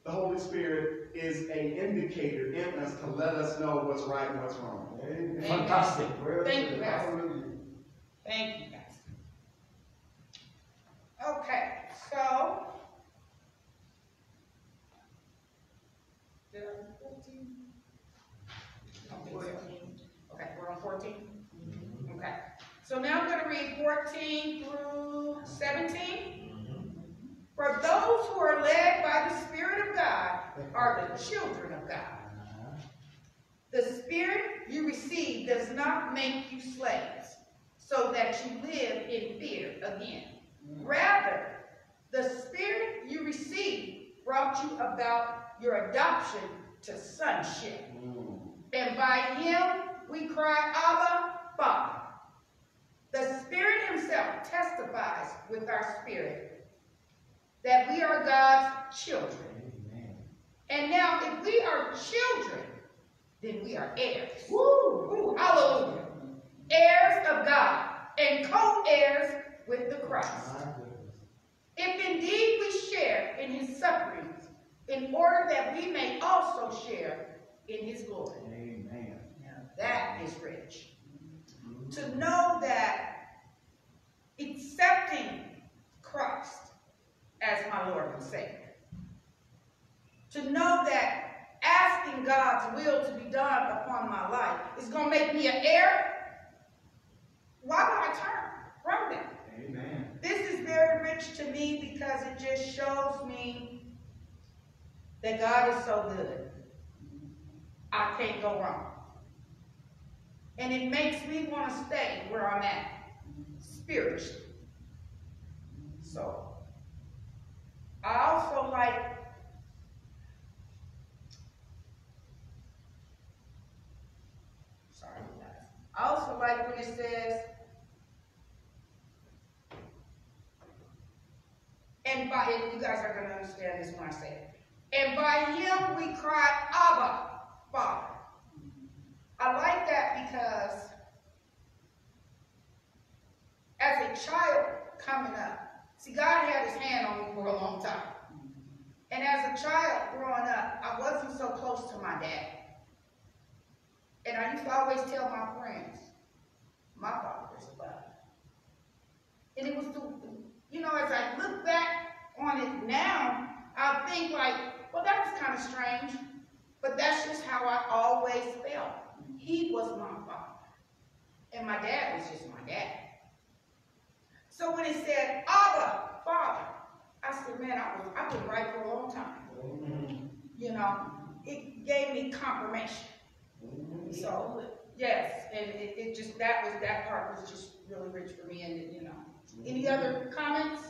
the Holy Spirit is a indicator in us to let us know what's right and what's wrong. Amen. Fantastic. Well Thank you, Pastor. Thank you, Pastor. Okay, so. Did I do fourteen? Okay, we're on fourteen? Okay, so now I'm gonna read fourteen through seventeen. For those who are led by the Spirit of God are the children of God. The Spirit you receive does not make you slaves, so that you live in fear again. Rather, the Spirit you received brought you about your adoption to sonship. And by him we cry, Abba, Father. The Spirit himself testifies with our spirit that we are God's children. And now, if we are children, then we are heirs. Woo! Hallelujah. Heirs of God and co-heirs with the Christ. If indeed we share in his sufferings, in order that we may also share in his glory. Amen. Now that is rich. Mm-hmm. To know that accepting Christ as my Lord and Savior. To know that asking God's will to be done upon my life is going to make me an heir. Why would I turn from that? Amen. This is very rich to me because it just shows me that God is so good. I can't go wrong. And it makes me want to stay where I'm at spiritually. So, I also like sorry guys. I also like when it says And by and you guys are to understand this when I say it. And by him we cry, Abba, Father. I like that because as a child coming up, see, God had his hand on me for a long time. And as a child growing up, I wasn't so close to my dad. And I used to always tell my friends, my father is above. And it was you know, as I look back on it now, I think like, well, that was kind of strange. But that's just how I always felt. He was my father. And my dad was just my dad. So when it said, Abba, Father, I said, man, I was, I've been right for a long time. Mm-hmm. You know, it gave me confirmation. Mm-hmm. So, yes, and it, it just, that was, that part was just really rich for me, and, you know, Any mm-hmm. other comments?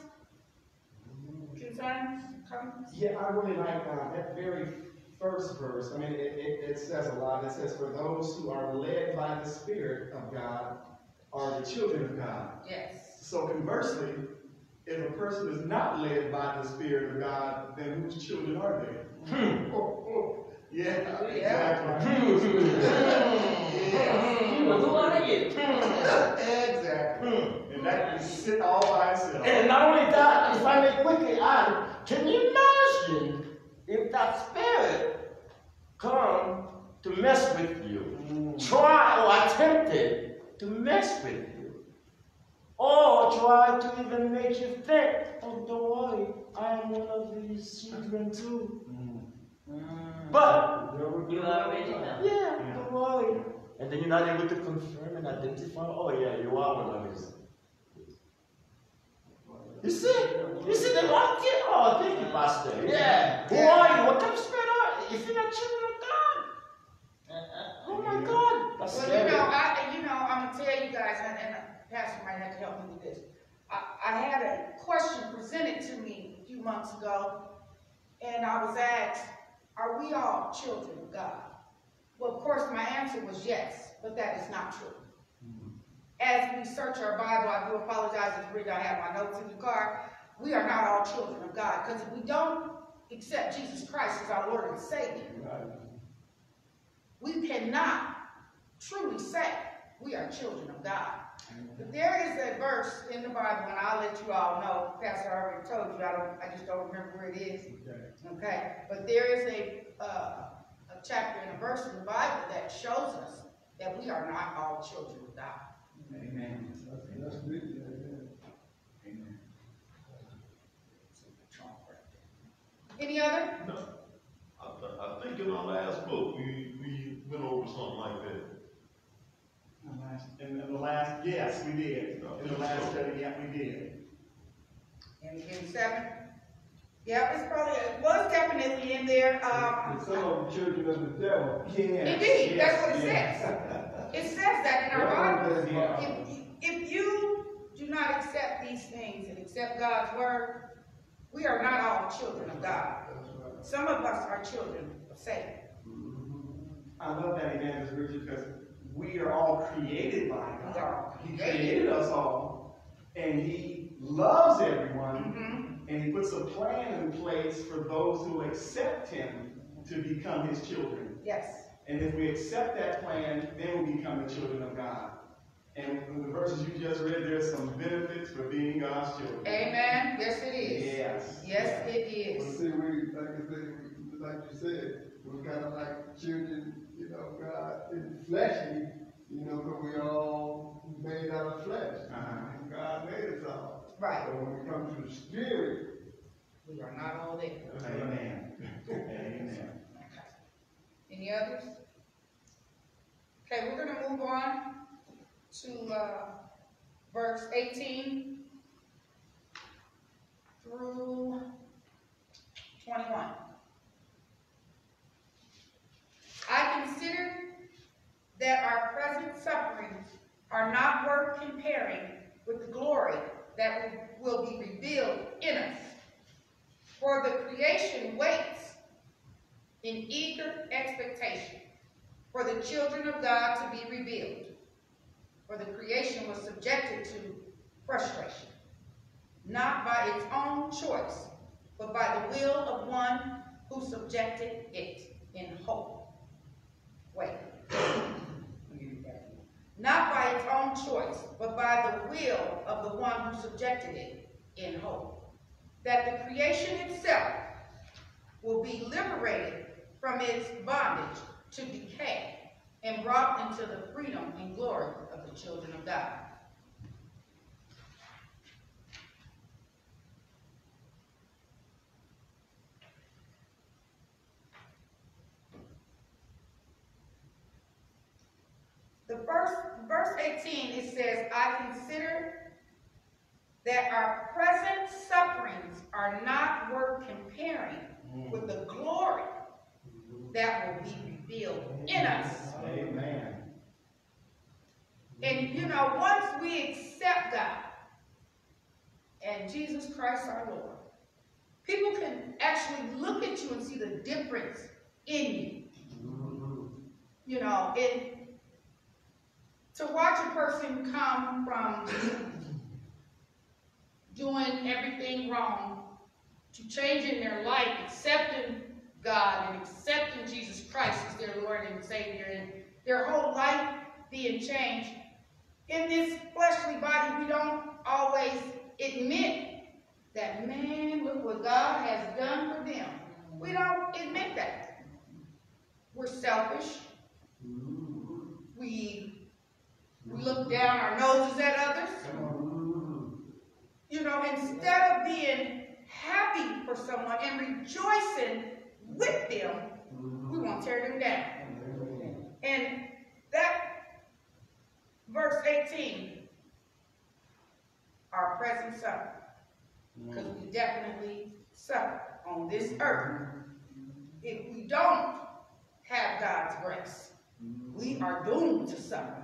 Concerns, comments? Yeah, I really like uh, that very first verse. I mean, it, it, it says a lot. It says, For those who are led by the Spirit of God are the children of God. Yes. So conversely, if a person is not led by the Spirit of God, then whose children are they? Hmm. Oh, oh. Yeah, Yeah. exactly. Hmm. Who are you? exactly. Hmm. And that can sit all by itself. And not only that, if I may quickly add, can you imagine if that spirit come to mess with you, try or attempted to mess with you, Oh, or try to even make you think, oh, don't worry, I am one of these children too. Mm. But You are know. yeah, don't worry. And then you're not able to confirm and identify, oh yeah, you are one of his. You see? You see the market? Oh, thank you, Pastor. Yeah. Who are you? What kind of spirit are you? If you're not children of God. Uh-uh. Oh my God. That's Well, scary. you know, I, you know, I'm gonna tell you guys, and, and Pastor might have to help me with this. I, I had a question presented to me a few months ago, and I was asked, are we all children of God? Well, of course, my answer was yes, but that is not true. Mm-hmm. As we search our Bible, I do apologize if read, I have my notes in the car. We are not all children of God, because if we don't accept Jesus Christ as our Lord and Savior, we cannot truly say we are children of God. But there is a verse in the Bible, and I'll let you all know. Pastor already told you. I don't. I just don't remember where it is. Okay. But there is a uh, a chapter and a verse in the Bible that shows us that we are not all children of God. Amen. That's, that's big, yeah, Amen. Any other? No, I, th- I think in our last book, we, we went over something like that. The last- In, in the last, yes, we did. In the last study, yeah, we did. In, in seven? Yeah, it's probably, well, it's definitely in there. Um, And some of the children of the devil. Yes, Indeed, that's what it yes. says. It says that in our Bible. Yeah. If, if you do not accept these things and accept God's word, we are not all children of God. Some of us are children of Satan. I love that evangelist Bridget because we are all created by We are all God. He created. created us all, and He loves everyone, Mhm. and He puts a plan in place for those who accept Him to become His children. Yes. And if we accept that plan, then we become the children of God. And in the verses you just read, there's some benefits for being God's children. Amen. Yes, it is. Yes. Yes, it Well, see, we, like I said, we- like you said, we're kind of like children, you know, God in fleshly, you know, because we all made out of flesh. Uh-huh. And God made us all. Right. But when we come to the spirit, We are not all there. Amen. Amen. Any others? Okay, we're gonna move on to, uh, verse eighteen through twenty-one. I consider that our present sufferings are not worth comparing with the glory that will be revealed in us. For the creation waits in eager expectation for the children of God to be revealed. For the creation was subjected to frustration, not by its own choice, but by the will of one who subjected it in hope. Again. Not by its own choice, but by the will of the one who subjected it in hope. That the creation itself will be liberated from its bondage to decay and brought into the freedom and glory of the children of God. The first, verse 18, it says, I consider that our present sufferings are not worth comparing mm. with the glory that will be revealed in us. Amen. And you know, once we accept God and Jesus Christ our Lord. People can actually look at you and see the difference in you. Mm-hmm. You know, it to watch a person come from doing everything wrong to changing their life, accepting God and accepting Jesus Christ as their Lord and Savior, and their whole life being changed. In this fleshly body, we don't always admit that, man, look what God has done for them. We don't admit that. We're selfish. We, we look down our noses at others. You know, instead of being happy for someone and rejoicing with them, we want to tear them down. And that verse 18, our present suffer. Because we definitely suffer on this earth. If we don't have God's grace, we are doomed to suffer.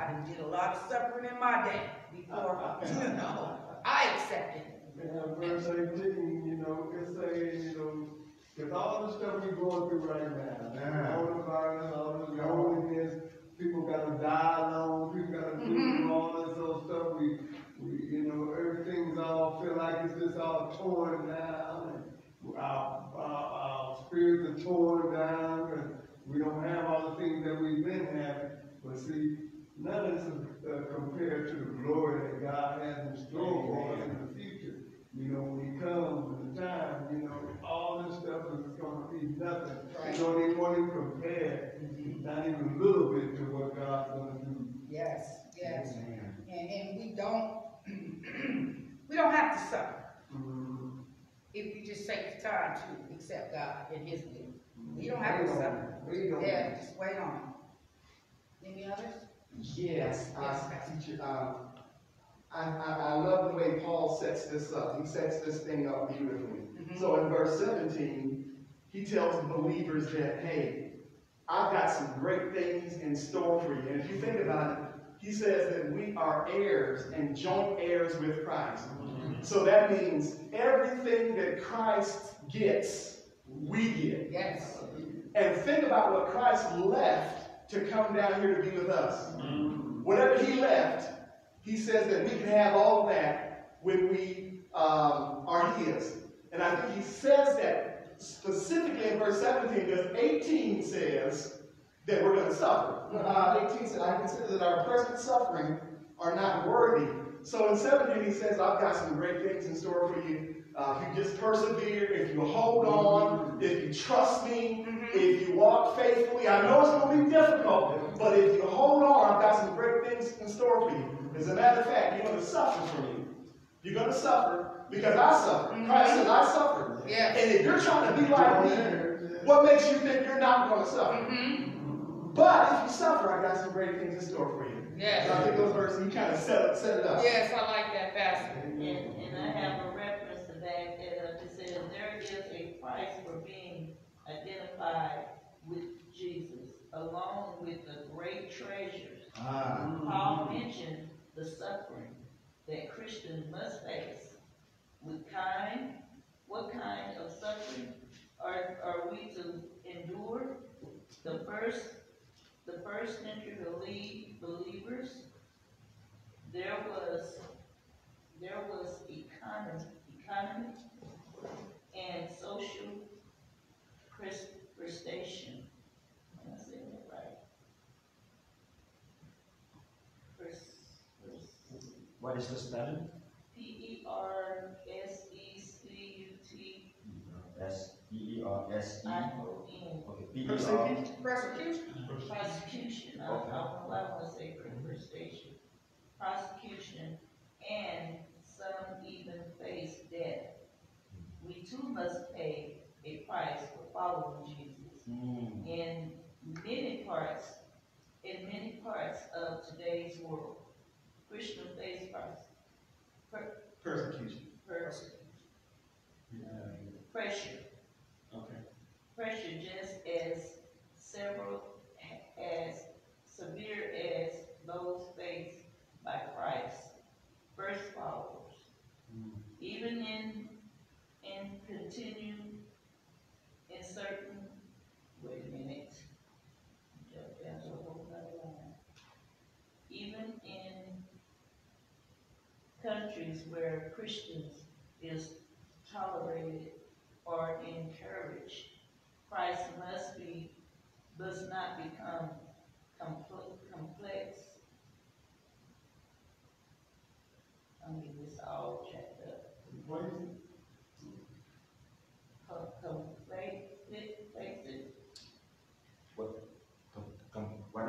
I done did a lot of suffering in my day before, uh, uh, you know, I accepted it. And verse eighteen, you know, it's saying, you know, with all the stuff we're going through right now, all the uh-huh. violence, all the loneliness, people gotta die alone, people gotta do mm-hmm. all this other stuff, we, we, you know, everything's all, feel like it's just all torn down, and our, our, our spirits are torn down, and we don't have all the things that we've been having, but see, none of this is uh, compared to the glory that God has in store for us in the future. You know, when He comes in the time, you know, all this stuff is gonna be nothing. Right. You don't even want to compare, not even a little bit to what God's gonna do. Yes, yes. And, and we don't, we don't have to suffer Mhm. if we just take the time to accept God and His will. We don't have to suffer. We don't. Yeah, just wait on. Any others? Yes, uh, teacher, um, I, I, I love the way Paul sets this up. He sets this thing up beautifully. Mhm. So in verse 17, he tells the believers that, hey, I've got some great things in store for you. And if you think about it, he says that we are heirs and joint heirs with Christ. So that means everything that Christ gets, we get. Yes. And think about what Christ left to come down here to be with us. Whatever he left, he says that we can have all that when we um, are his. And I think he says that specifically in verse 17 because 18 says that we're going to suffer. Uh, 18 says, I consider that our present suffering are not worthy. So in 17 he says, I've got some great things in store for you. Uh, if you just persevere, if you hold on, if you trust me, if you walk faithfully, I know it's going to be difficult, but if you hold on, I've got some great things in store for you. As a matter of fact, you're going to suffer for me. You're going to suffer because I suffer. Christ says I suffer. Yes. And if you're trying to be like me, what makes you think you're not going to suffer? Mm-hmm. But if you suffer, I got some great things in store for you. Yes. So I think those verses, he kind of set, it- set it up. Yes, I like that passage. And, and I have a reference to that, that uh, it says, there is for being identified with Jesus, along with the great treasures. Ah. Paul mentioned the suffering that Christians must face. With kind, what kind of suffering are, are we to endure? The first, the first century believe, believers, there was, there was economy, economy and social pres- prestation. Am I saying that right? Pres- pres- What is the spelling? P E R S E C U T S E E R S E. I O N. Okay, P E R. Persecution? Persecution? Prosecution, I, I don't know why I wanna say prestation. Prosecution, and some even face death. Too must pay a price for following Jesus. Mm. in many parts, in many parts of today's world. Christian face price, per, Persecution. per, pressure, Okay. pressure just as several, as severe as those faced by Christ, first followers and continue in certain, wait a minute, jump down to a whole other line. Even in countries where Christians is tolerated or encouraged, Christ must be, must not become complex. I mean, this all checked up.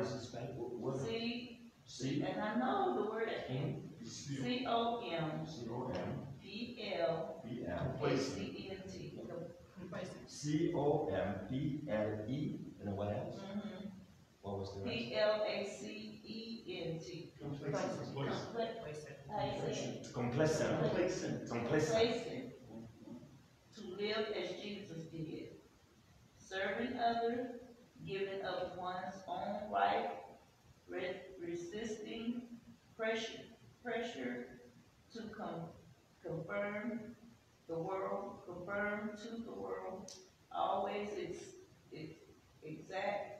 Is it spelled? What, what? C, C? and I know the word at M? C O M C O M P L P A L. C E N T. C O M P L E, and then what else? Mhm. What was the rest? P L A C E N T. Complacent. Complex. How you? Complacent. Complacent. Complacent. Complacent. To live as Jesus did. Serving others, giving up one's own right, re- resisting pressure, pressure to com- confirm the world, confirm to the world, always ex- ex- exact,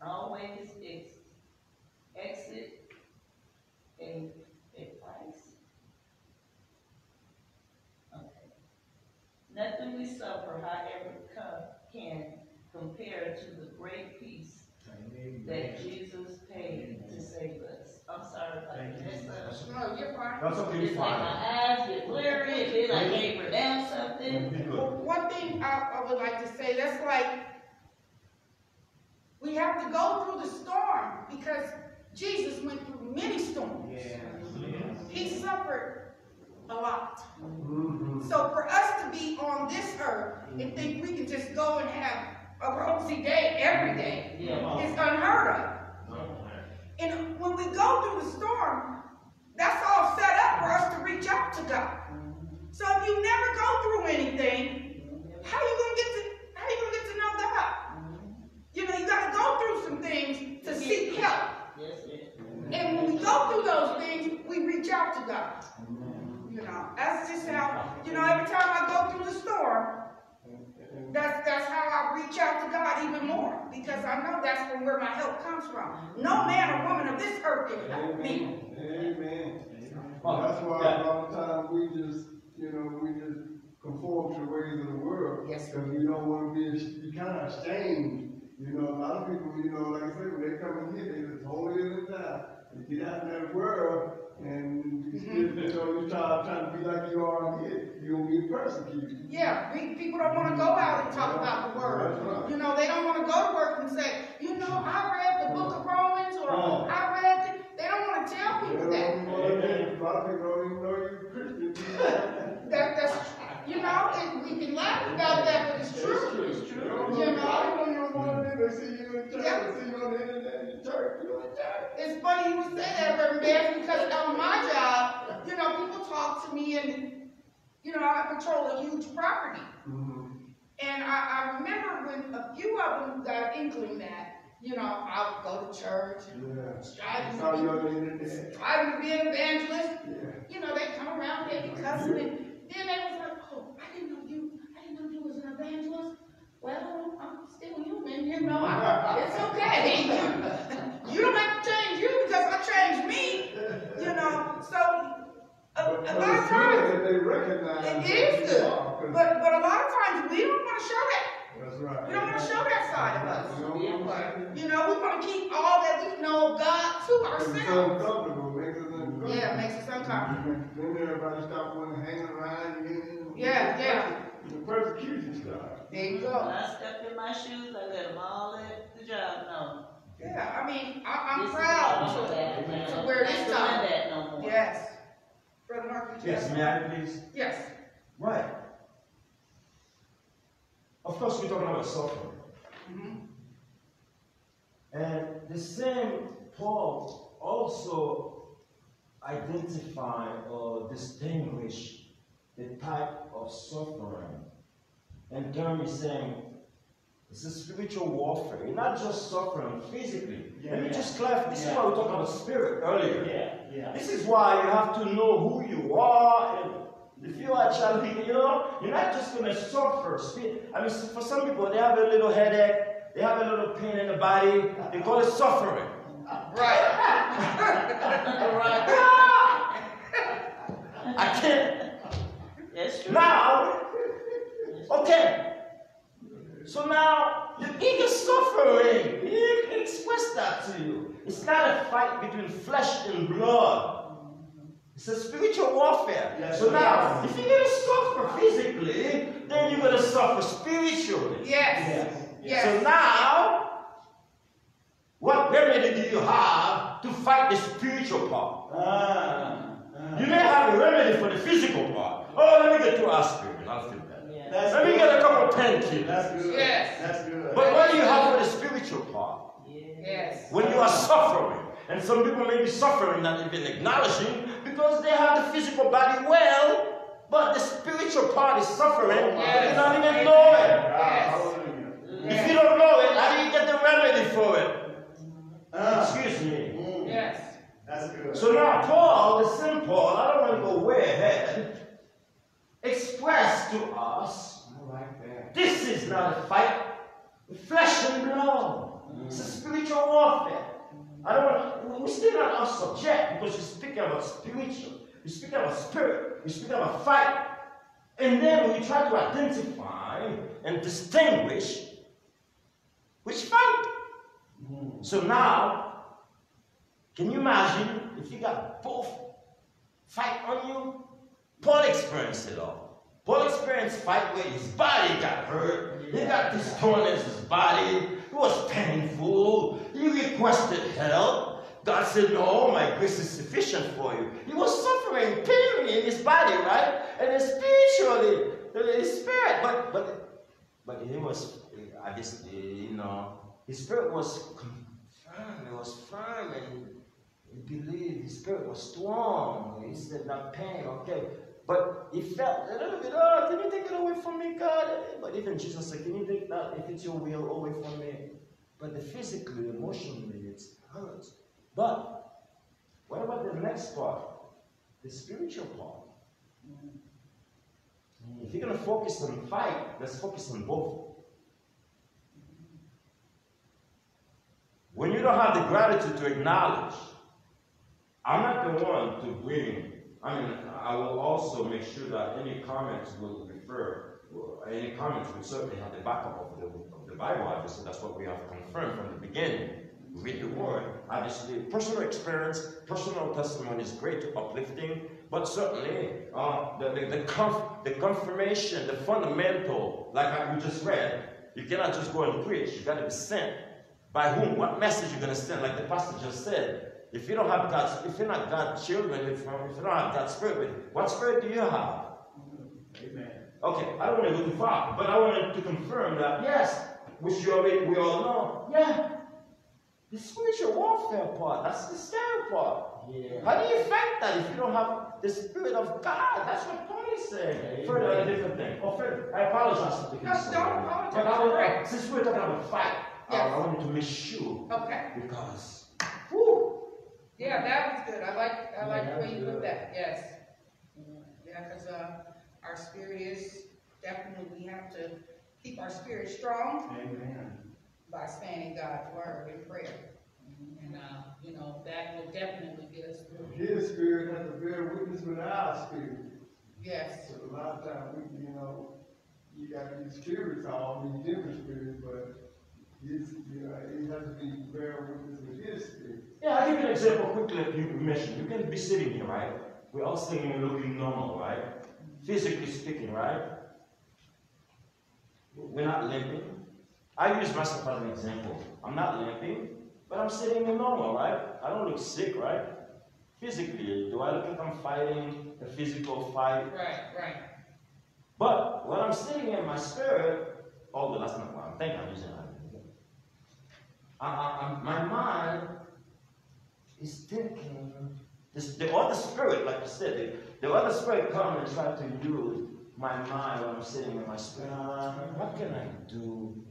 always ex- exit a, advice. Okay. Nothing we suffer, however, come, can compare to the great peace that Jesus paid to save us. I'm sorry if I messed up. No, you're fine. That's okay, It's like fine. my eyes get blurry, it feel like I can't pronounce something. Well, one thing I, I would like to say, that's like, we have to go through the storm because Jesus went through many storms. He suffered a lot. So for us to be on this earth and think we can just go and have a rosy day every day Yeah. is unheard of. And when we go through the storm, that's all set up for us to reach out to God. So if you never go through anything, how you gonna get to how you gonna get to know God? You know, you gotta go through some things to seek help. Yes, yes. And when we go through those things, we reach out to God. You know, that's just how, you know, every time I go through the storm, that's that's how I reach out to God even more. Because I know that's from where my help comes from. No man or woman of this earth can help me. Amen. Oh, That's why yeah. a lot of times we just, you know, we just conform to the ways of the world. Yes. Because we don't want to be, be kind of ashamed. You know, a lot of people, you know, like I said, when they come in here, they just hold it inside. You get out in that world, and you, you know, you try, trying to be like you are here, to get persecuted. Yeah, we, people don't want to go out and talk about the word. right. You know, they don't want to go to work and say, you know, I read the book of Romans or Oh. I read the, they don't want to tell people that. know A lot of people don't even know you're Christian. That, that's, you know, and we can laugh about that, but it's true. It's true. don't You know, don't know it. They see you in church, Yeah. see you on the internet church, you in church. It's funny you would say that, Reverend Bears, because on my job, you know, people talk to me and, you know, I patrol a huge property. And I, I remember when a few of them got inkling that, you know, I would go to church, Yeah. striving to on the internet. be, striving to be an evangelist. Yeah. You know, they come around, they be cussing, and then they was like, oh, I didn't know you, I didn't know you was an evangelist. Well, I'm still human, you know, I, it's okay. You don't have to change you because I changed me, you know, so, a, But, a lot of times, that they recognize. it who is you good, but, but a lot of times, we don't wanna show that. That's right. We don't wanna show that side of us. You don't wanna see it. You know, we wanna keep all that we know of God to It's so ourselves. uncomfortable, makes us uncomfortable. Yeah, it makes us uncomfortable. Then everybody stop wanting to hang around you. Yeah, yeah. The persecution starts. There you go. When go. I stepped in my shoes, I let them all at the job know. Yeah, I mean, I, I'm This is proud all to, that, man. to wear this Not doing tie. that no more. yes. Brother Murphy? Yes, may I please? Yes. Right. Of course, we're talking about suffering. Mhm. And the same Paul also identify or distinguish the type of suffering. And Jeremy saying it's a spiritual warfare. It's not just suffering physically. Let me just clarify. This is why we talked about spirit earlier. Yeah, yeah. This is why you have to know who you are and if you are actually, you know, you're not just going to suffer. I mean, for some people, they have a little headache, they have a little pain in the body, they call it suffering. Right. Right. I can't. That's true. Now, okay. So now, the biggest suffering, he can expressed that to you. It's not a fight between flesh and blood. It's a spiritual warfare. Yes, so now, yes. if you're going to suffer physically, then you're going to suffer spiritually. Yes. So Yes. now, what remedy do you have to fight the spiritual part? Ah, ah. You may have a remedy for the physical part. Oh, let me get to aspirin. I'll feel better. Yeah. That's Let me get a couple painkillers. That's good. Yes. That's good. But what do you have for the spiritual part? Yes. When you are suffering, and some people may be suffering, not even acknowledging, because they have the physical body well, but the spiritual part is suffering, and Yes. they don't even know it. Ah, hallelujah. If you don't know it, how do you get the remedy for it? Ah, Excuse me. mm, Yes. That's good. So now Paul, the Saint Paul, I don't want to go way ahead, expressed to us, like this is not a fight with flesh and blood. Mm. It's a spiritual warfare. I don't want, we're still not off subject because we're speaking about spiritual. We're speaking about spirit. We're speaking about fight. And then we try to identify and distinguish which fight. Mm. So now, can you imagine if you got both fight on you? Paul experienced it all. Paul experienced fight where his body got hurt. He got this torn in his body. It was painful. He requested help. God said, No, my grace is sufficient for you. He was suffering pain in his body, right? And spiritually, his spirit. But but but he was obviously, you know, his spirit was firm. It was firm and he believed his spirit was strong. He said, not pain, okay. But he felt a little bit, oh, can you take it away from me, God? But even Jesus said, can you take that, if it's your will, away from me? But the physically, emotionally, it's hurt. But what about the next part? The spiritual part. If you're going to focus on fight, let's focus on both. When you don't have the gratitude to acknowledge, I'm not the one to bring. I mean, I will also make sure that any comments will refer, any comments will certainly have the backup of the, of the Bible. Obviously, that's what we have confirmed from the beginning. Read the word. Obviously, personal experience, personal testimony is great, uplifting, but certainly uh, the, the, the, conf, the confirmation, the fundamental, like we just read, you cannot just go and preach. You got to be sent. By whom? What message you're going to send? Like the pastor just said. If you don't have God's, if you're not God's children, if, if you don't have God's spirit, what spirit do you have? Amen. Okay, I don't want to go too far, but I wanted to confirm that yes, which you already we all know. Yeah, the spiritual warfare part, that's the scary part. Yeah. How do you fight that if you don't have the spirit of God? That's what Paul is saying. Further, a different thing. Oh, further, I apologize for taking No, so don't long. apologize. But I would, since we're talking about fight, uh, Yes. I wanted to make sure Okay. because, Yeah, that was good. I like, I like the way you put that, yes. Yeah, because, uh, our spirit is, definitely, we have to keep our spirit strong Amen. by standing God's word in prayer. And, uh, you know, that will definitely get us through. His spirit has to bear witness with our spirit. Yes, So a lot of times, we, you know, you got these spirits, all these different spirits, but his, you know, it has to be bear witness with his spirit. Yeah, I'll give you an example quickly you mentioned. You can be sitting here, right? We're all sitting here looking normal, right? Physically speaking, right? We're not limping. I use myself as an example. I'm not limping, but I'm sitting here normal, right? I don't look sick, right? Physically, do I look like I'm fighting a physical fight? right, right. But when I'm sitting in my spirit, although that's not what I'm thinking, I'm using it. I, I, I'm- my mind is thinking, this, the other spirit, like I said, the, the other spirit come and try to use my mind when I'm sitting in my spirit. Uh, what can I do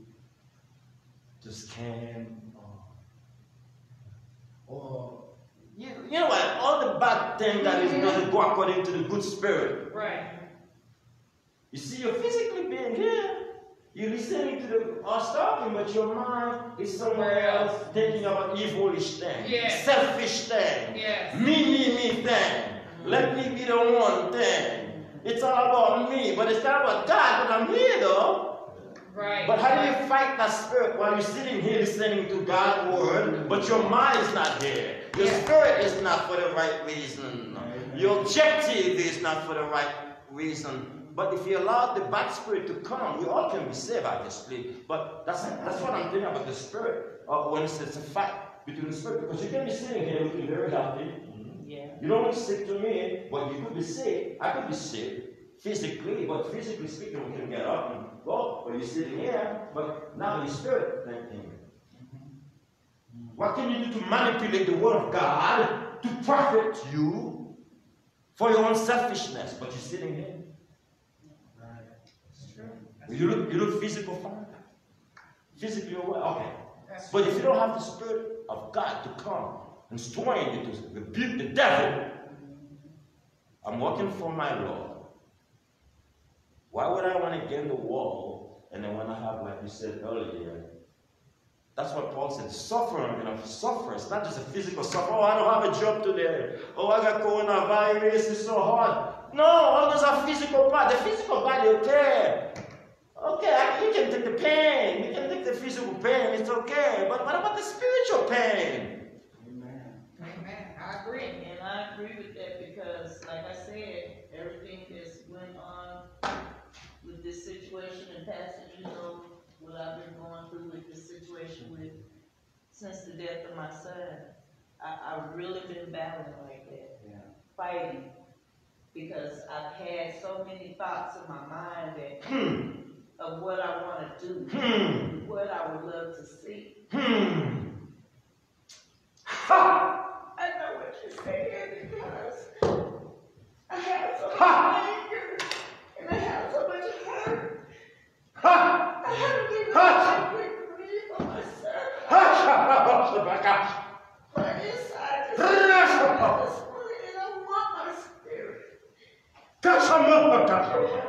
to scam or, or you, you know what? All the bad things that is doesn't go according to the good spirit. Right, You see, you're physically being here. You're listening to the us talking, but your mind is somewhere else thinking about evilish things, Yes. selfish things, yes. me, me, me thing. Let me be the one thing. It's all about me, but it's not about God, but I'm here though. Right. But how do you fight that spirit while you're sitting here listening to God's word, but your mind is not here? Your Yeah. spirit is not for the right reason. Your objective is not for the right reason. But if you allow the bad spirit to come, we all can be saved, obviously. But that's that's what I'm thinking about the spirit. Uh, when it's, it's a fight between the spirit, because you can be sitting here looking very healthy. Yeah. You don't look sick to me, but you could be sick. I could be sick physically, but physically speaking, we can get up and go. But you're sitting here, but now your spirit thinking. What can you do to manipulate the word of God to profit you for your own selfishness? But you're sitting here. You look, you look physical fine. Physically you're well, okay. But if you don't have the Spirit of God to come and strengthen you to rebuke the devil, I'm working for my Lord. Why would I want to gain the world and then when I have, like you said earlier, that's what Paul said, suffer, I'm going to suffer. It's not just a physical suffer. Oh, I don't have a job today. Oh, I got coronavirus. It's so hard. No, all those are physical part. The physical body, okay. Okay, I- you can take the pain. You can take the physical pain. It's okay. But what about the spiritual pain? Amen. Amen. I agree. And I agree with that because, like I said, everything that's went on with this situation, and Pastor, you know what I've been going through with this situation with, since the death of my son. I, I've really been battling like that. Fighting. Because I've had so many thoughts in my mind that, Hmm. Of what I wanna do, Hmm. what I would love to see. Hmm. Ha! I know what you're saying because I have so much Ha! anger and I have so much hurt. Ha! I haven't even Ha! had a grief on myself. Ha! My inside is Ha! this morning and I want my spirit. Ha! Heavenly Father,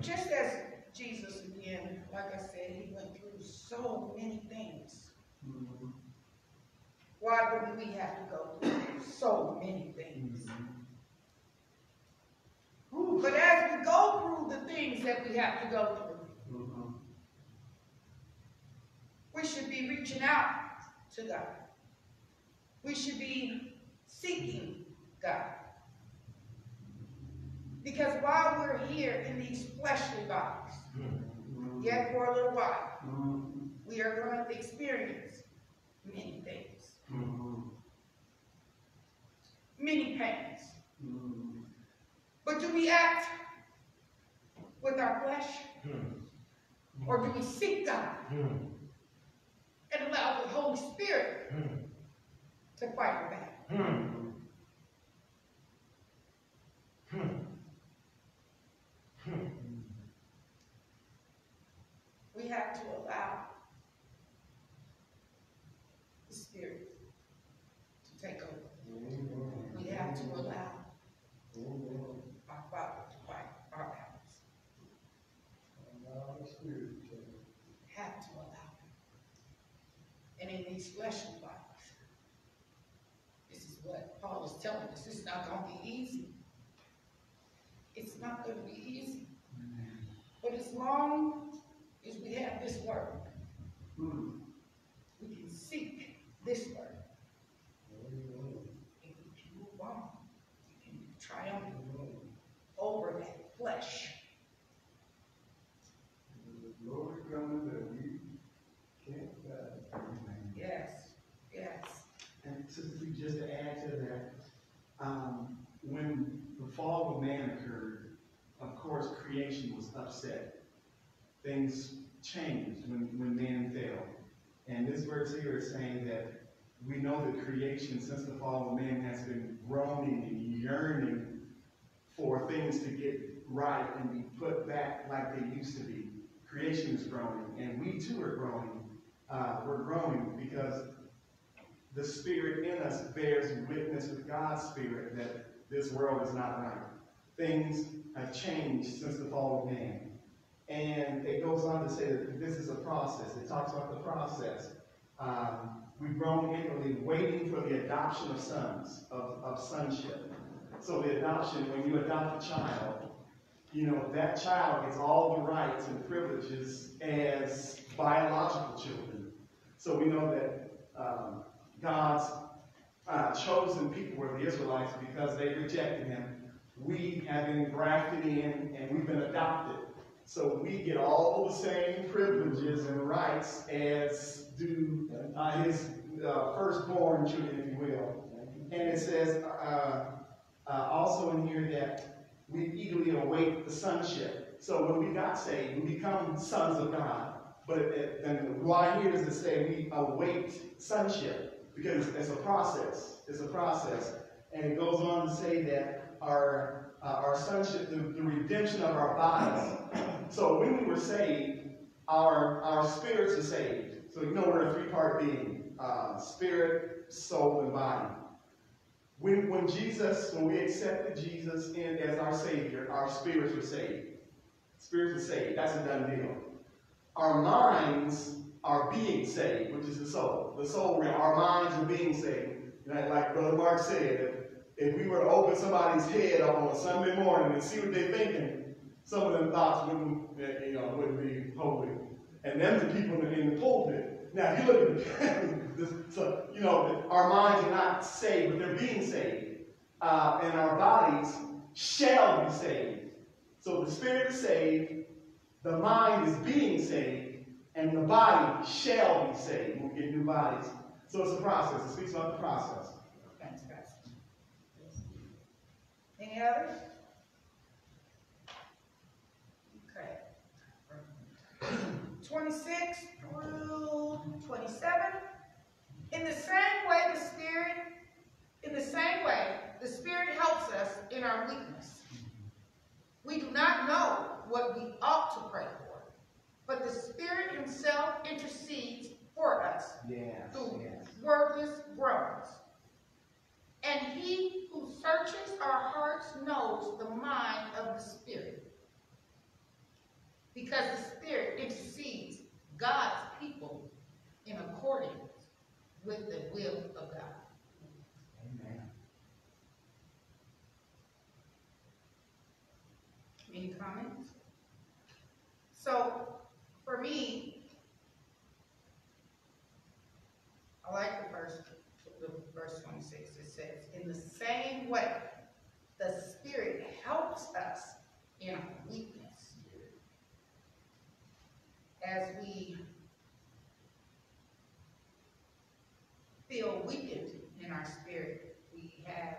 just as Jesus again, like I said, he went through so many things. Why wouldn't we have to go through so many things? But as we go through the things that we have to go through, we should be reaching out to God. We should be seeking God. Because while we're here in these fleshly bodies, mm-hmm. yet for a little while, mm-hmm. we are going to experience many things, mm-hmm. many pains. But do we act with our flesh? Or do we seek God and allow the Holy Spirit to fight our battle? We have to allow the Spirit to take over. We have to allow our Father to fight our to Have to allow Him. And in these fleshly bodies, this is what Paul is telling us. This is not going to be easy. Not going to be easy. But as long as we have this word, we can seek this word. And we can move on. We can triumph over that flesh. The glory coming that we can't. Yes, yes. And Lee, just to add to that, um, when the fall of man occurred, upset. Things changed when, when man fell. And this verse here is saying that we know that creation since the fall of man has been groaning and yearning for things to get right and be put back like they used to be. Creation is growing, and we too are growing. Uh, we're growing because the Spirit in us bears witness with God's Spirit that this world is not right. Things have changed since the fall of man. And it goes on to say that this is a process. It talks about the process. Um, we've grown inwardly, waiting for the adoption of sons, of, of sonship. So the adoption, when you adopt a child, you know, that child gets all the rights and privileges as biological children. So we know that um, God's uh, chosen people were the Israelites because they rejected him. We have been grafted in and we've been adopted. So we get all the same privileges and rights as do uh, his uh, firstborn children, if you will. And it says uh, uh, also in here that we eagerly await the sonship. So when we got saved, we become sons of God. But it, and why here does it say we await sonship? Because it's a process. It's a process. And it goes on to say that our uh, our sonship, the, the redemption of our bodies. So when we were saved, our our spirits are saved. So you know we're a three-part being: uh, spirit, soul, and body. When, when Jesus, when we accepted Jesus in as our Savior, our spirits were saved. Spirits were saved. That's a done deal. Our minds are being saved, which is the soul. The soul, our minds are being saved. Like, like Brother Mark said, if, we were to open somebody's head up on a Sunday morning and see what they're thinking, some of them thoughts wouldn't, you know, wouldn't be holy. And them the people in the pulpit. Now, if you look at this, so, you know, our minds are not saved, but they're being saved. Uh, and our bodies shall be saved. So the spirit is saved, the mind is being saved, and the body shall be saved. We'll get new bodies. So it's a process. It speaks about the process. Thanks, guys. Any others? Okay. 26 through 27. In the same way, the Spirit, in the same way, the Spirit helps us in our weakness. We do not know what we ought to pray for, but the Spirit Himself intercedes for us Yes, through yes. wordless groans. And He who searches our hearts knows the mind of the Spirit. Because the Spirit intercedes God's people in accordance with the will of God. Amen. Any comments? So, for me, I like the verse, the verse twenty-six, it says, in the same way, the Spirit helps us in our weakness. As we feel weakened in our spirit, we have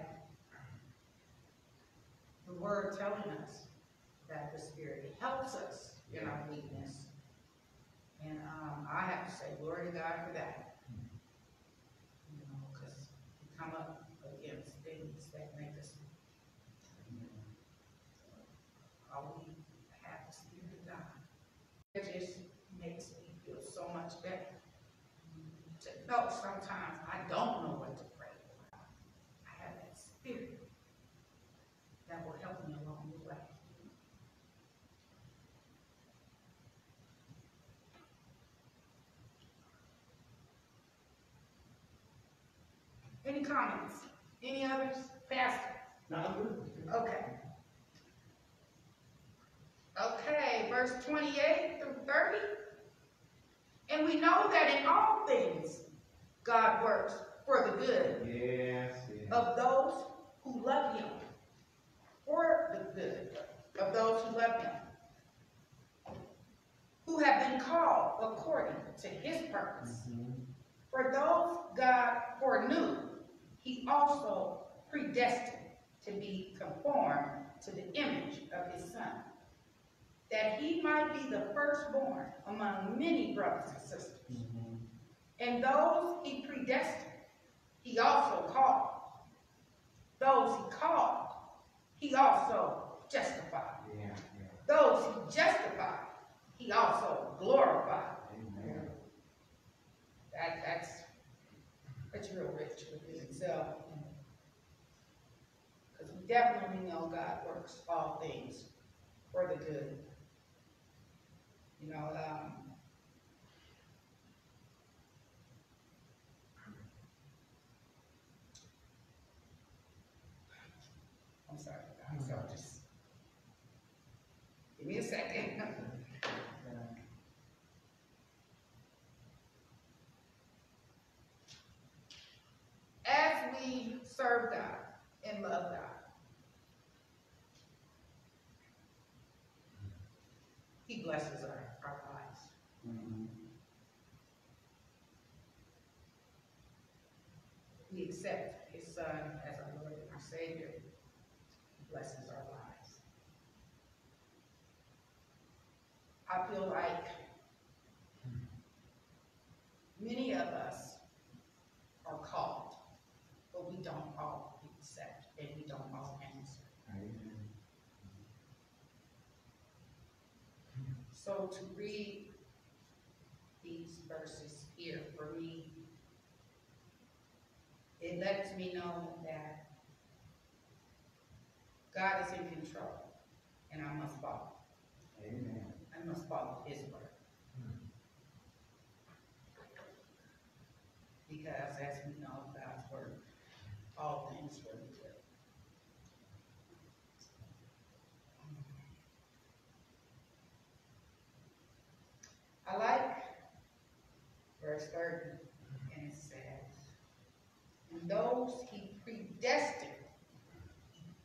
the word telling us that the Spirit helps us in our weakness. And um, I have to say, glory to God for that. You know, because we come up against things that make us. All we have the Spirit of God. It just makes me feel so much better. Know sometimes I don't know what to pray for. I have that Spirit that will help me along the way. Any comments? Any others? Faster. Not good. Okay. Okay, verse twenty-eight through thirty. And we know that in all things, God works for the good Yes, yes. of those who love him. For the good of those who love him. Who have been called according to his purpose. Mm-hmm. For those God foreknew, he also predestined to be conformed to the image of his son, that he might be the firstborn among many brothers and sisters. Mm-hmm. And those he predestined, he also called. Those he called, he also justified. Those he justified, he also glorified. That, that's, that's real rich within itself. Because we definitely know God works all things for the good. You know, um, I'm sorry, I'm sorry, just give me a second. As we serve God and love God, He blesses our, our lives. Mm-hmm. We accept His Son as our Lord and our Savior. He blesses our lives. I feel like many of us are called, but we don't all accept and we don't all answer. So to read these verses here for me, it lets me know that God is in control and I must follow. Must follow his word. Because as we know, God's word, all things the good. I like verse thirty, and it says, and those he predestined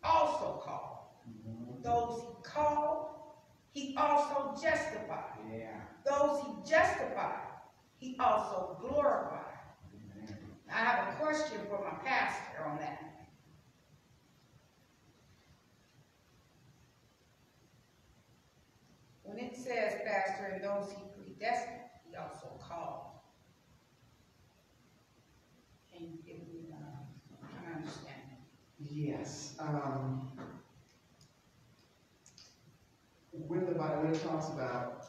also called. Those he called, he also justified. Those he justified, he also glorified. I have a question for my pastor on that. When it says, Pastor, and those he predestined, he also called. Can you give me, an understanding? Yes. Um, when the Bible when it talks about,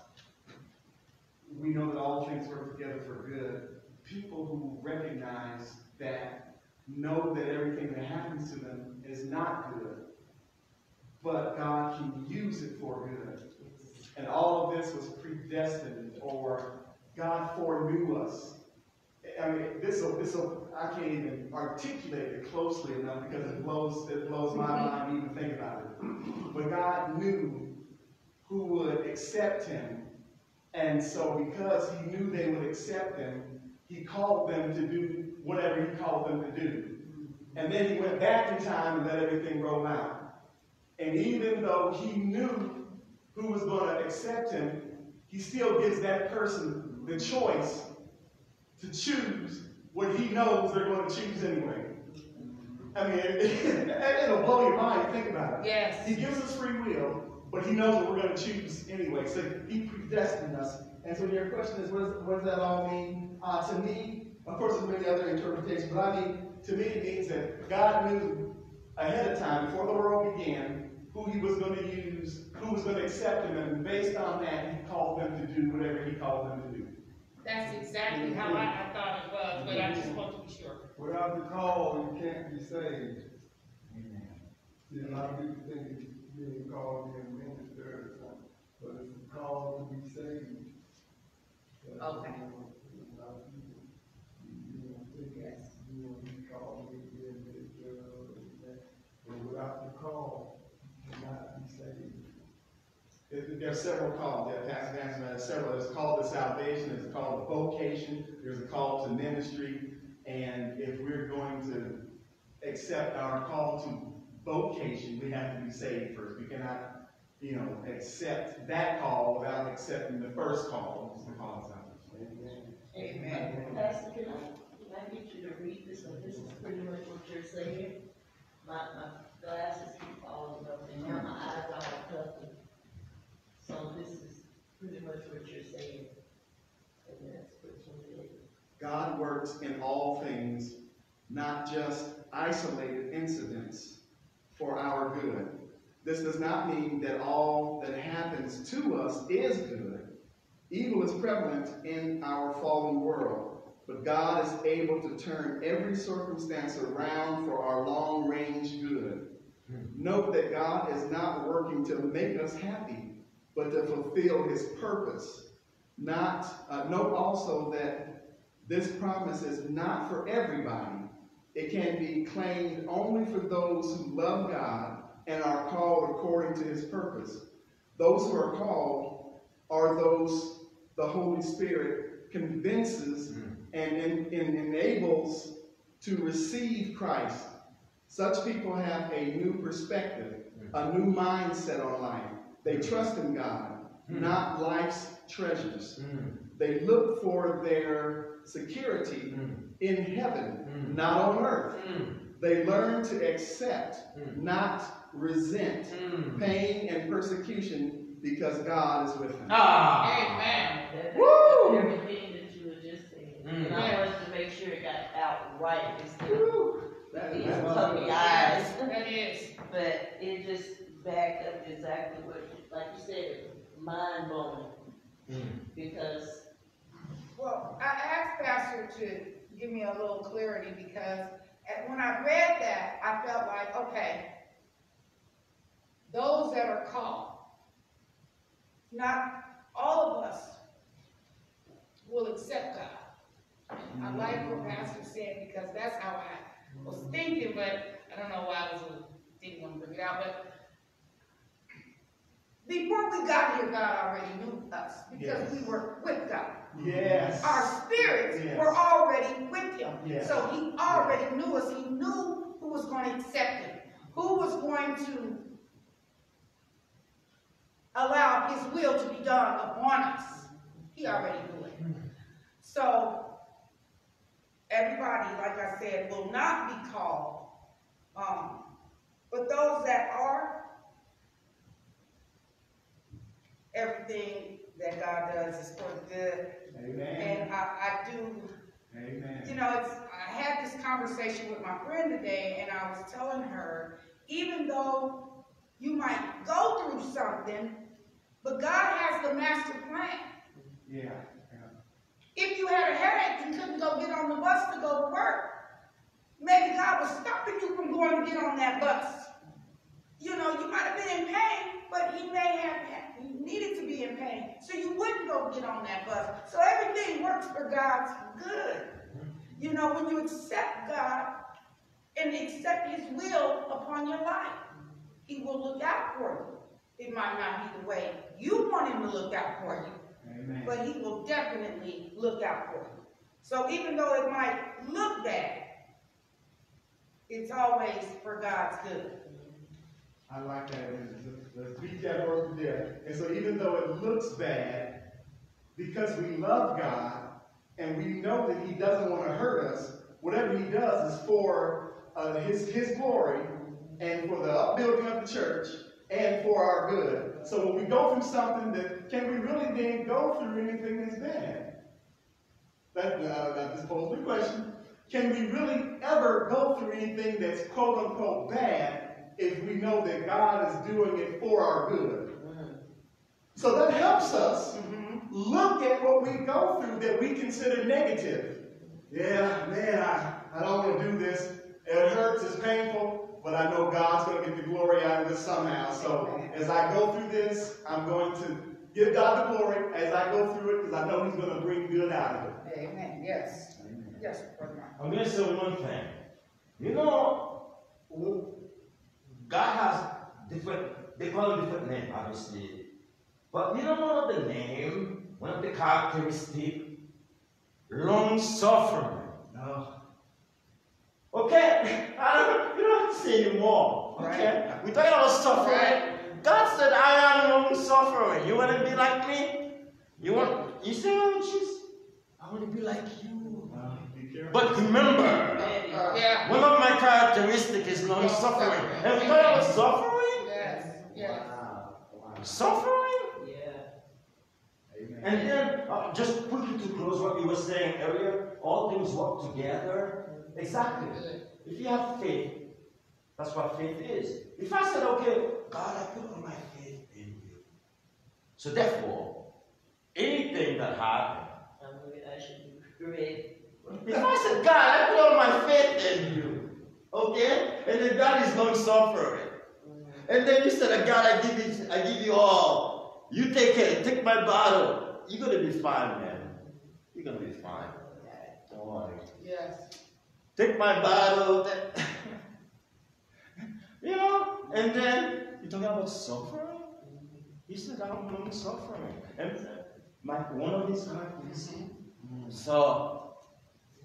we know that all things work together for good. People who recognize that know that everything that happens to them is not good, but God can use it for good. And all of this was predestined, or God foreknew us. I mean, this will, this will, I can't even articulate it closely enough because it blows, it blows my mm-hmm. mind to even think about it. But God knew who would accept him. And so because he knew they would accept him, he called them to do whatever he called them to do. And then he went back in time and let everything roll out. And even though he knew who was going to accept him, he still gives that person the choice to choose what he knows they're going to choose anyway. I mean, it, it'll blow your mind. Think about it. Yes. He gives us free will, but he knows what we're going to choose anyway. So he predestined us. And so your question is, what does, what does that all mean? Uh, to me, of course, there's many other interpretations, but I mean, to me, it means that God knew ahead of time, before the world began, who he was going to use, who was going to accept him, and based on that, he called them to do whatever he called them to do. That's exactly how I, I thought it was, but I just want to be sure. Without the call, you can't be saved. See, a lot of people think it's being called to be a minister or something, but it's a call to be saved. But, Okay. you know, a lot you- you know, think Yes. you want to be called to be a minister or but without the call, you cannot be saved. There there are several calls. There, Pastor Anderson has several. There's a call to salvation. There's a call to vocation. There's a call to ministry. And if we're going to accept our call to vocation, we have to be saved first. We cannot, you know, accept that call without accepting the first call, which is the call of salvation. Amen. Pastor, can I, can get you to read this? One? This is pretty much what you're saying. My, my glasses keep falling up, and now my eyes are all puffy. So this is pretty much what you're saying. And that's what you did. God works in all things, not just isolated incidents for our good this does not mean that all that happens to us is good. Evil is prevalent in our fallen world, but God is able to turn every circumstance around for our long range good. Note that God is not working to make us happy, but to fulfill his purpose. Not, uh, note also that this promise is not for everybody. It can be claimed only for those who love God and are called according to his purpose. Those who are called are those the Holy Spirit convinces mm-hmm. and, and, and enables to receive Christ. Such people have a new perspective, a mm-hmm. new mindset on life. They mm-hmm. trust in God, not life's treasures. They look for their security in heaven, not on earth. They learn to accept, not resent pain and persecution because God is with them. Ah. Amen. Woo! Everything that you were just saying. Mm. And I wanted to make sure it got out right instead of That- these that- puppy eyes. That is. But it just backed up exactly what, like you said, mind blowing. Because, Well, I asked Pastor to give me a little clarity because at- when I read that, I felt like, okay, those that are called, not all of us will accept God. I mm-hmm. like what Pastor said because that's how I was mm-hmm. thinking, but I don't know why I was, didn't want to bring it out, but before we got here, God already knew us because we were with God. Yes. Our spirits Yes. were already with him. Yes. So he already knew us. He knew who was going to accept him, who was going to allow his will to be done upon us. He already knew it. So everybody, like I said, will not be called. Um, but those that are, everything that God does is for the good. Amen. And I, I do, Amen. you know, it's, I had this conversation with my friend today, and I was telling her, even though you might go through something, but God has the master plan. Yeah. If you had a headache and couldn't go get on the bus to go to work, maybe God was stopping you from going to get on that bus. You know, you might have been in pain, but he may have had, you needed to be in pain, so you wouldn't go get on that bus. So everything works for God's good. You know, when you accept God and accept his will upon your life, he will look out for you. It might not be the way you want him to look out for you, Amen. but he will definitely look out for you. So even though it might look bad, it's always for God's good. I like that. Let's beat that horse to death. And so even though it looks bad, because we love God and we know that he doesn't want to hurt us, whatever he does is for uh, his, his glory and for the upbuilding of the church and for our good. So when we go through something that, can we really then go through anything that's bad? That, uh, that just poses the question. Can we really ever go through anything that's quote unquote bad if we know that God is doing it for our good? So that helps us mm-hmm. look at what we go through that we consider negative. Yeah, man, I, I don't want to do this. It hurts, it's painful, but I know God's going to get the glory out of this somehow. So as I go through this, I'm going to give God the glory as I go through it because I know He's going to bring good out of it. Amen. Yes. Yes, Brother Mark. I'm going to say one thing. You know, God has different, they call it different name, obviously. But you don't know one of the name, one of the characteristic, long suffering. No. Okay, I don't, you don't have to say anymore. Okay, Right. we're talking about suffering. Right. God said, "I am long suffering." You want to be like me? You want? You say, "Oh, Jesus, I want to be like you." Uh. But remember. One of my characteristics is long suffering. And we talk about suffering. Yes. Yes. Wow. Wow. Suffering? yeah. Amen. And then, uh, just quickly to close what you were saying earlier, all things work together. Exactly. If you have faith, that's what faith is. If I said, okay, God, I put all my faith in you. So therefore, anything that happened, I'm going to ask you to create. if I said, God, I put all my faith in you, okay, and then God is going to suffer. And then you said, uh, God, I give you, I give you all. You take it, take my bottle. You're gonna be fine, man. You're gonna be fine. Don't worry. Yes. Take my bottle. you know, and then you're talking about suffering. He said, I'm going suffering. And my one of these God, you see. So,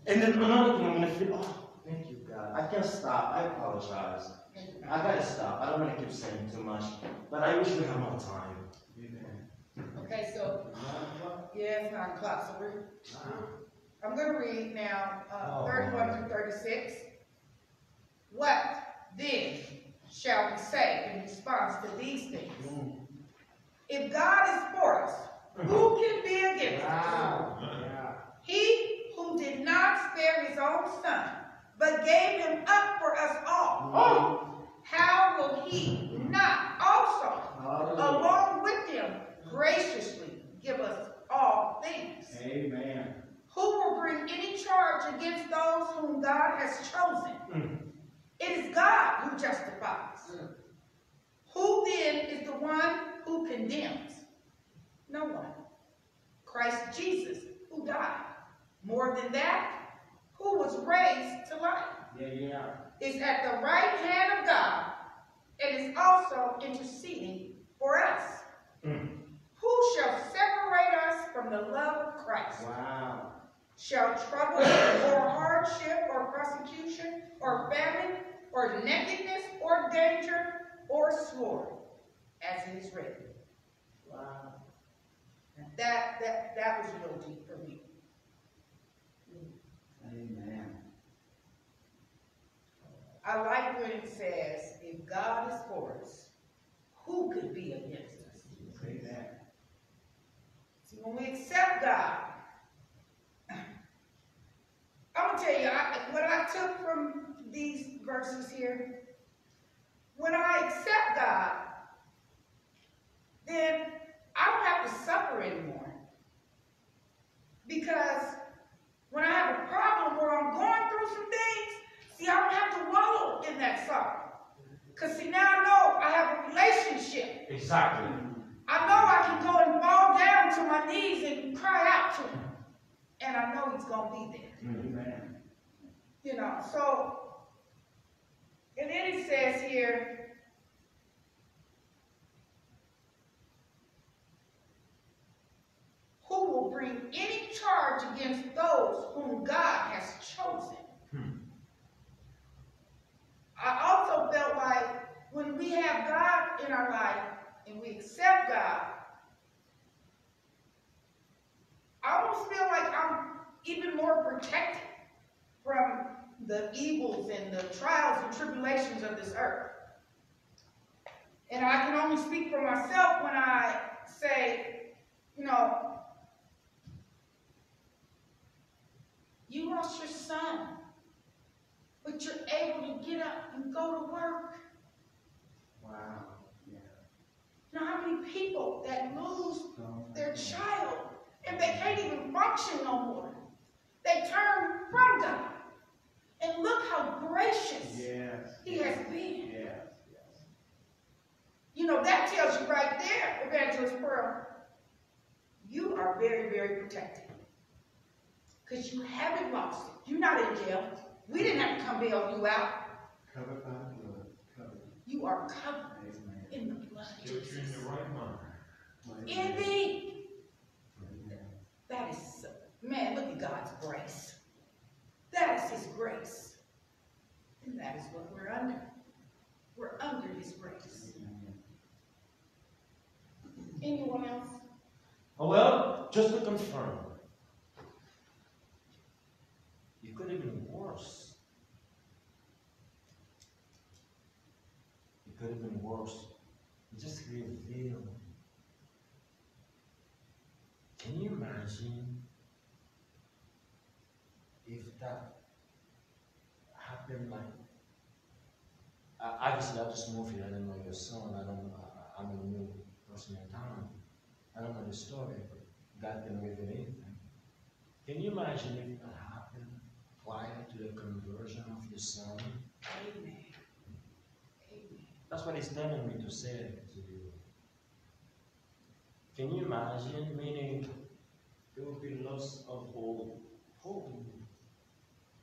and then another thing I'm gonna feel, oh, thank you, God. I can't stop. I apologize. I gotta stop. I don't want to keep saying too much, but I wish we had more time. Okay, so, yeah, it's nine o'clock, so we're, I'm gonna read now, uh, Oh, thirty-one my. through thirty-six. What then shall we say in response to these things? If God is for us, who can be against us? He who did not spare his own son, but gave him up for us all, mm-hmm. how will he not also, along with him, graciously give us all things? Amen. Who will bring any charge against those whom God has chosen? Mm. It is God who justifies. Mm. Who then is the one who condemns? No one. Christ Jesus, who died. More than that, who was raised to life, Yeah, yeah. is at the right hand of God and is also interceding for us. Mm. Who shall separate us from the love of Christ? Wow. shall trouble or hardship or persecution or famine or nakedness or danger or sword, as it is written. Wow. And that, that, that was real deep for me. Amen. I like when it says, if God is for us, who could be against us? Amen. See, when we accept God, I'm gonna tell you, I, what I took from these verses here, when I accept God, then I don't have to suffer anymore. Because when I have a problem where I'm going through some things, see, I don't have to wallow in that sorrow. Because see, now I know I have a relationship. Exactly. I know I can go and fall down to my knees and cry out to him. And I know he's going to be there. Amen. You know, so, and then it says here, who will bring any charge against those whom God has chosen? Hmm. I also felt like when we have God in our life and we accept God, I almost feel like I'm even more protected from the evils and the trials and tribulations of this earth. And I can only speak for myself when I say, you know, you lost your son, but you're able to get up and go to work. Wow. Yeah. You know how many people that lose their child and they can't even function no more? They turn from God. And look how gracious Yes. He has been. Yes. Yes. You know, that tells you right there, Evangelist Pearl, you are very, very protected. Because you haven't lost it. You're not in jail. We didn't have to come bail you out. Covered by the blood. Covered. You are covered Amen. in the blood of Still Jesus. you in your right mind. Indeed. Amen. That is, man, look at God's grace. That is His grace. And that is what we're under. We're under His grace. Anyone else? Oh, well, just to confirm, it could have been worse. It could have been worse. Just revealed Can you imagine if that happened like uh, obviously I just moved here, I don't know your son, I don't uh, I'm a new person in town. I don't know the story, but God can reveal anything. Can you imagine if that happened prior to the conversion of your son? Amen. Amen. That's what he's telling me to say to you. Can you imagine? Meaning, there will be loss of hope. hope.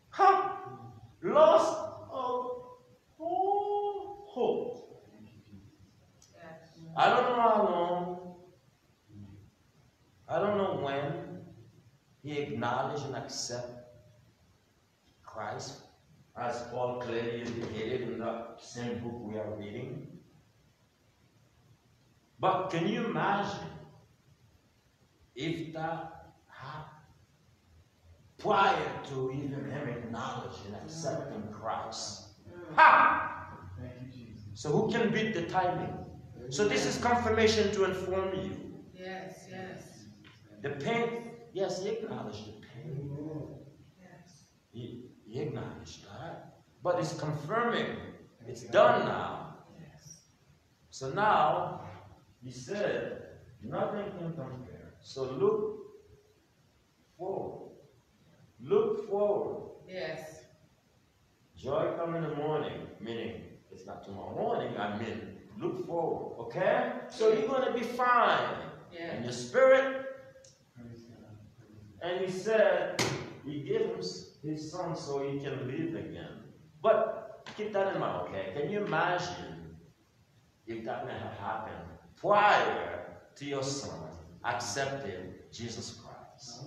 Huh? Loss of all hope. I don't know how long. I don't know when he acknowledged and accepted Christ, as Paul clearly indicated in the same book we are reading. But can you imagine if that happened prior to even him acknowledging and accepting Christ? Mm. Ha! Thank you, Jesus. So who can beat the timing? So this is confirmation to inform you. Yes, yes, The pain, yes, he acknowledged the pain. yes. He, he acknowledged that. But it's confirming. It's done now. Yes. So now, he said, nothing can compare. So look forward. Look forward. Yes. Joy come in the morning, meaning it's not tomorrow morning, I mean, look forward, okay? So you're going to be fine. Yeah. And your spirit Praise God. Praise God. And he said he gave him his son so he can live again. But keep that in mind, okay? Can you imagine if that may have happened prior to your son accepting Jesus Christ?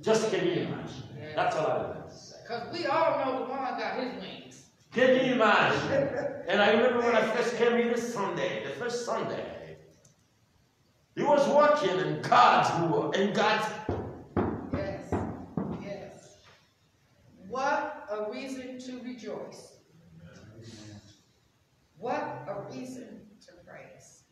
Just can you imagine? Yeah. That's all I want to say. Because we all know the one got his wings. Can you imagine? and I remember when I first came here this Sunday, the first Sunday, he was walking in God's work, in God's Yes, yes. What a reason to rejoice. What a reason to praise.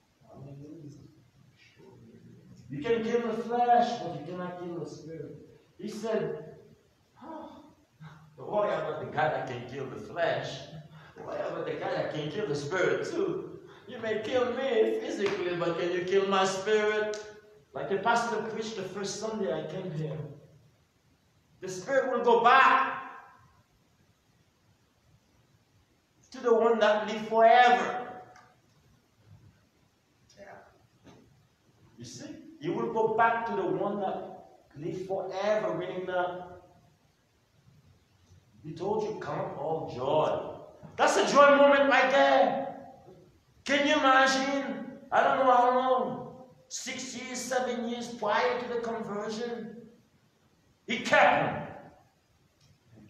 You can kill the flesh, but you cannot kill the spirit. He said, oh, don't worry about the guy that can kill the flesh. Worry about the guy that can kill the spirit too. You may kill me physically, but can you kill my spirit? Like the pastor preached the first Sunday I came here. The spirit will go back to the one that live forever. Yeah. You see? You will go back to the one that live forever, meaning that he told you count all joy. That's a joy moment right there. Can you imagine? I don't know how long. Six years, seven years prior to the conversion. He kept him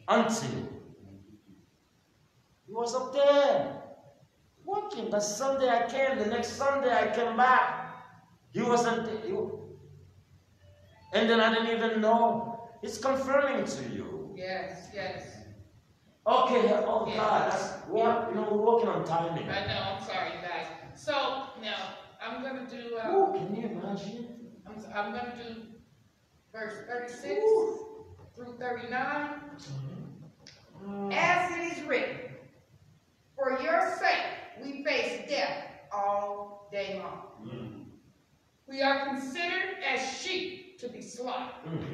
until was up there working. That Sunday I came, the next Sunday I came back. He wasn't there. He and then I didn't even know. It's confirming to you. Yes, yes. Okay, oh Yeah. God, that's what you know, we're working on timing. I know, I'm sorry, guys. So, now, I'm gonna do, uh, Oh, can you imagine? I'm, I'm gonna do verse thirty-six through thirty-nine. As it is written, for your sake we face death all day long. We are considered as sheep to be slaughtered. Mm.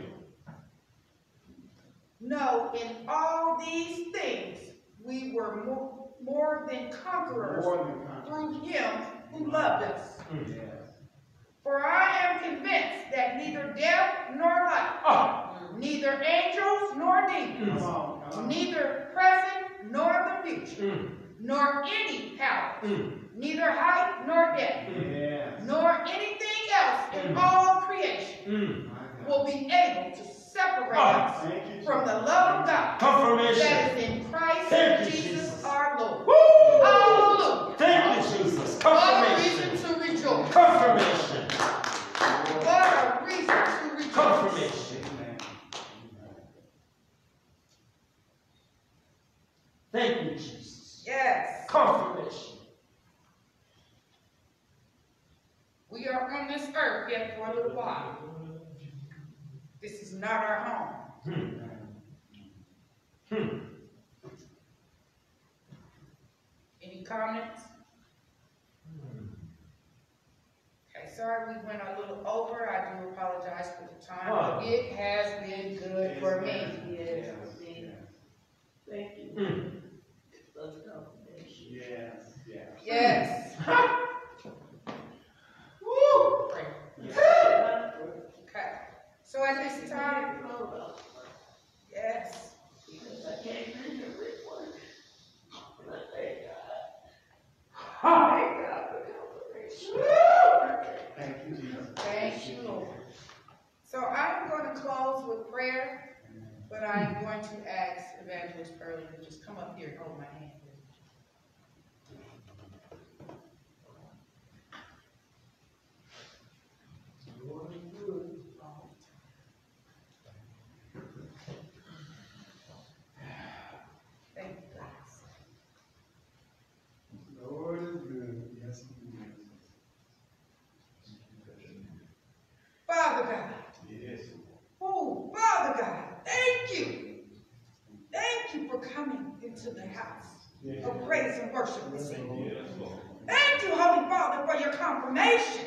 No, in all these things we were more, more than conquerors More than conquerors. through him who loved us. Yes. For I am convinced that neither death nor life, Ah, neither angels nor demons, Come on, come on. neither present nor the future, mm, nor any power, mm, neither height nor depth, Yes. nor anything else in Mm. all creation mm. Will be able to separate Ah. us Thank from the love of God Confirmation. that is in Christ Thank you, Jesus, Jesus. our Lord. Woo! Hallelujah. Thank you, Jesus. Confirmation. What a reason to rejoice. Confirmation. What a reason to rejoice. Confirmation. Thank you, Jesus. Yes. Confirmation. We are on this earth yet for a little while. This is not our home. Hmm. Hmm. Any comments? Hmm. Okay, sorry we went a to the house of praise and worship this evening. Thank you, Holy Father, for your confirmation.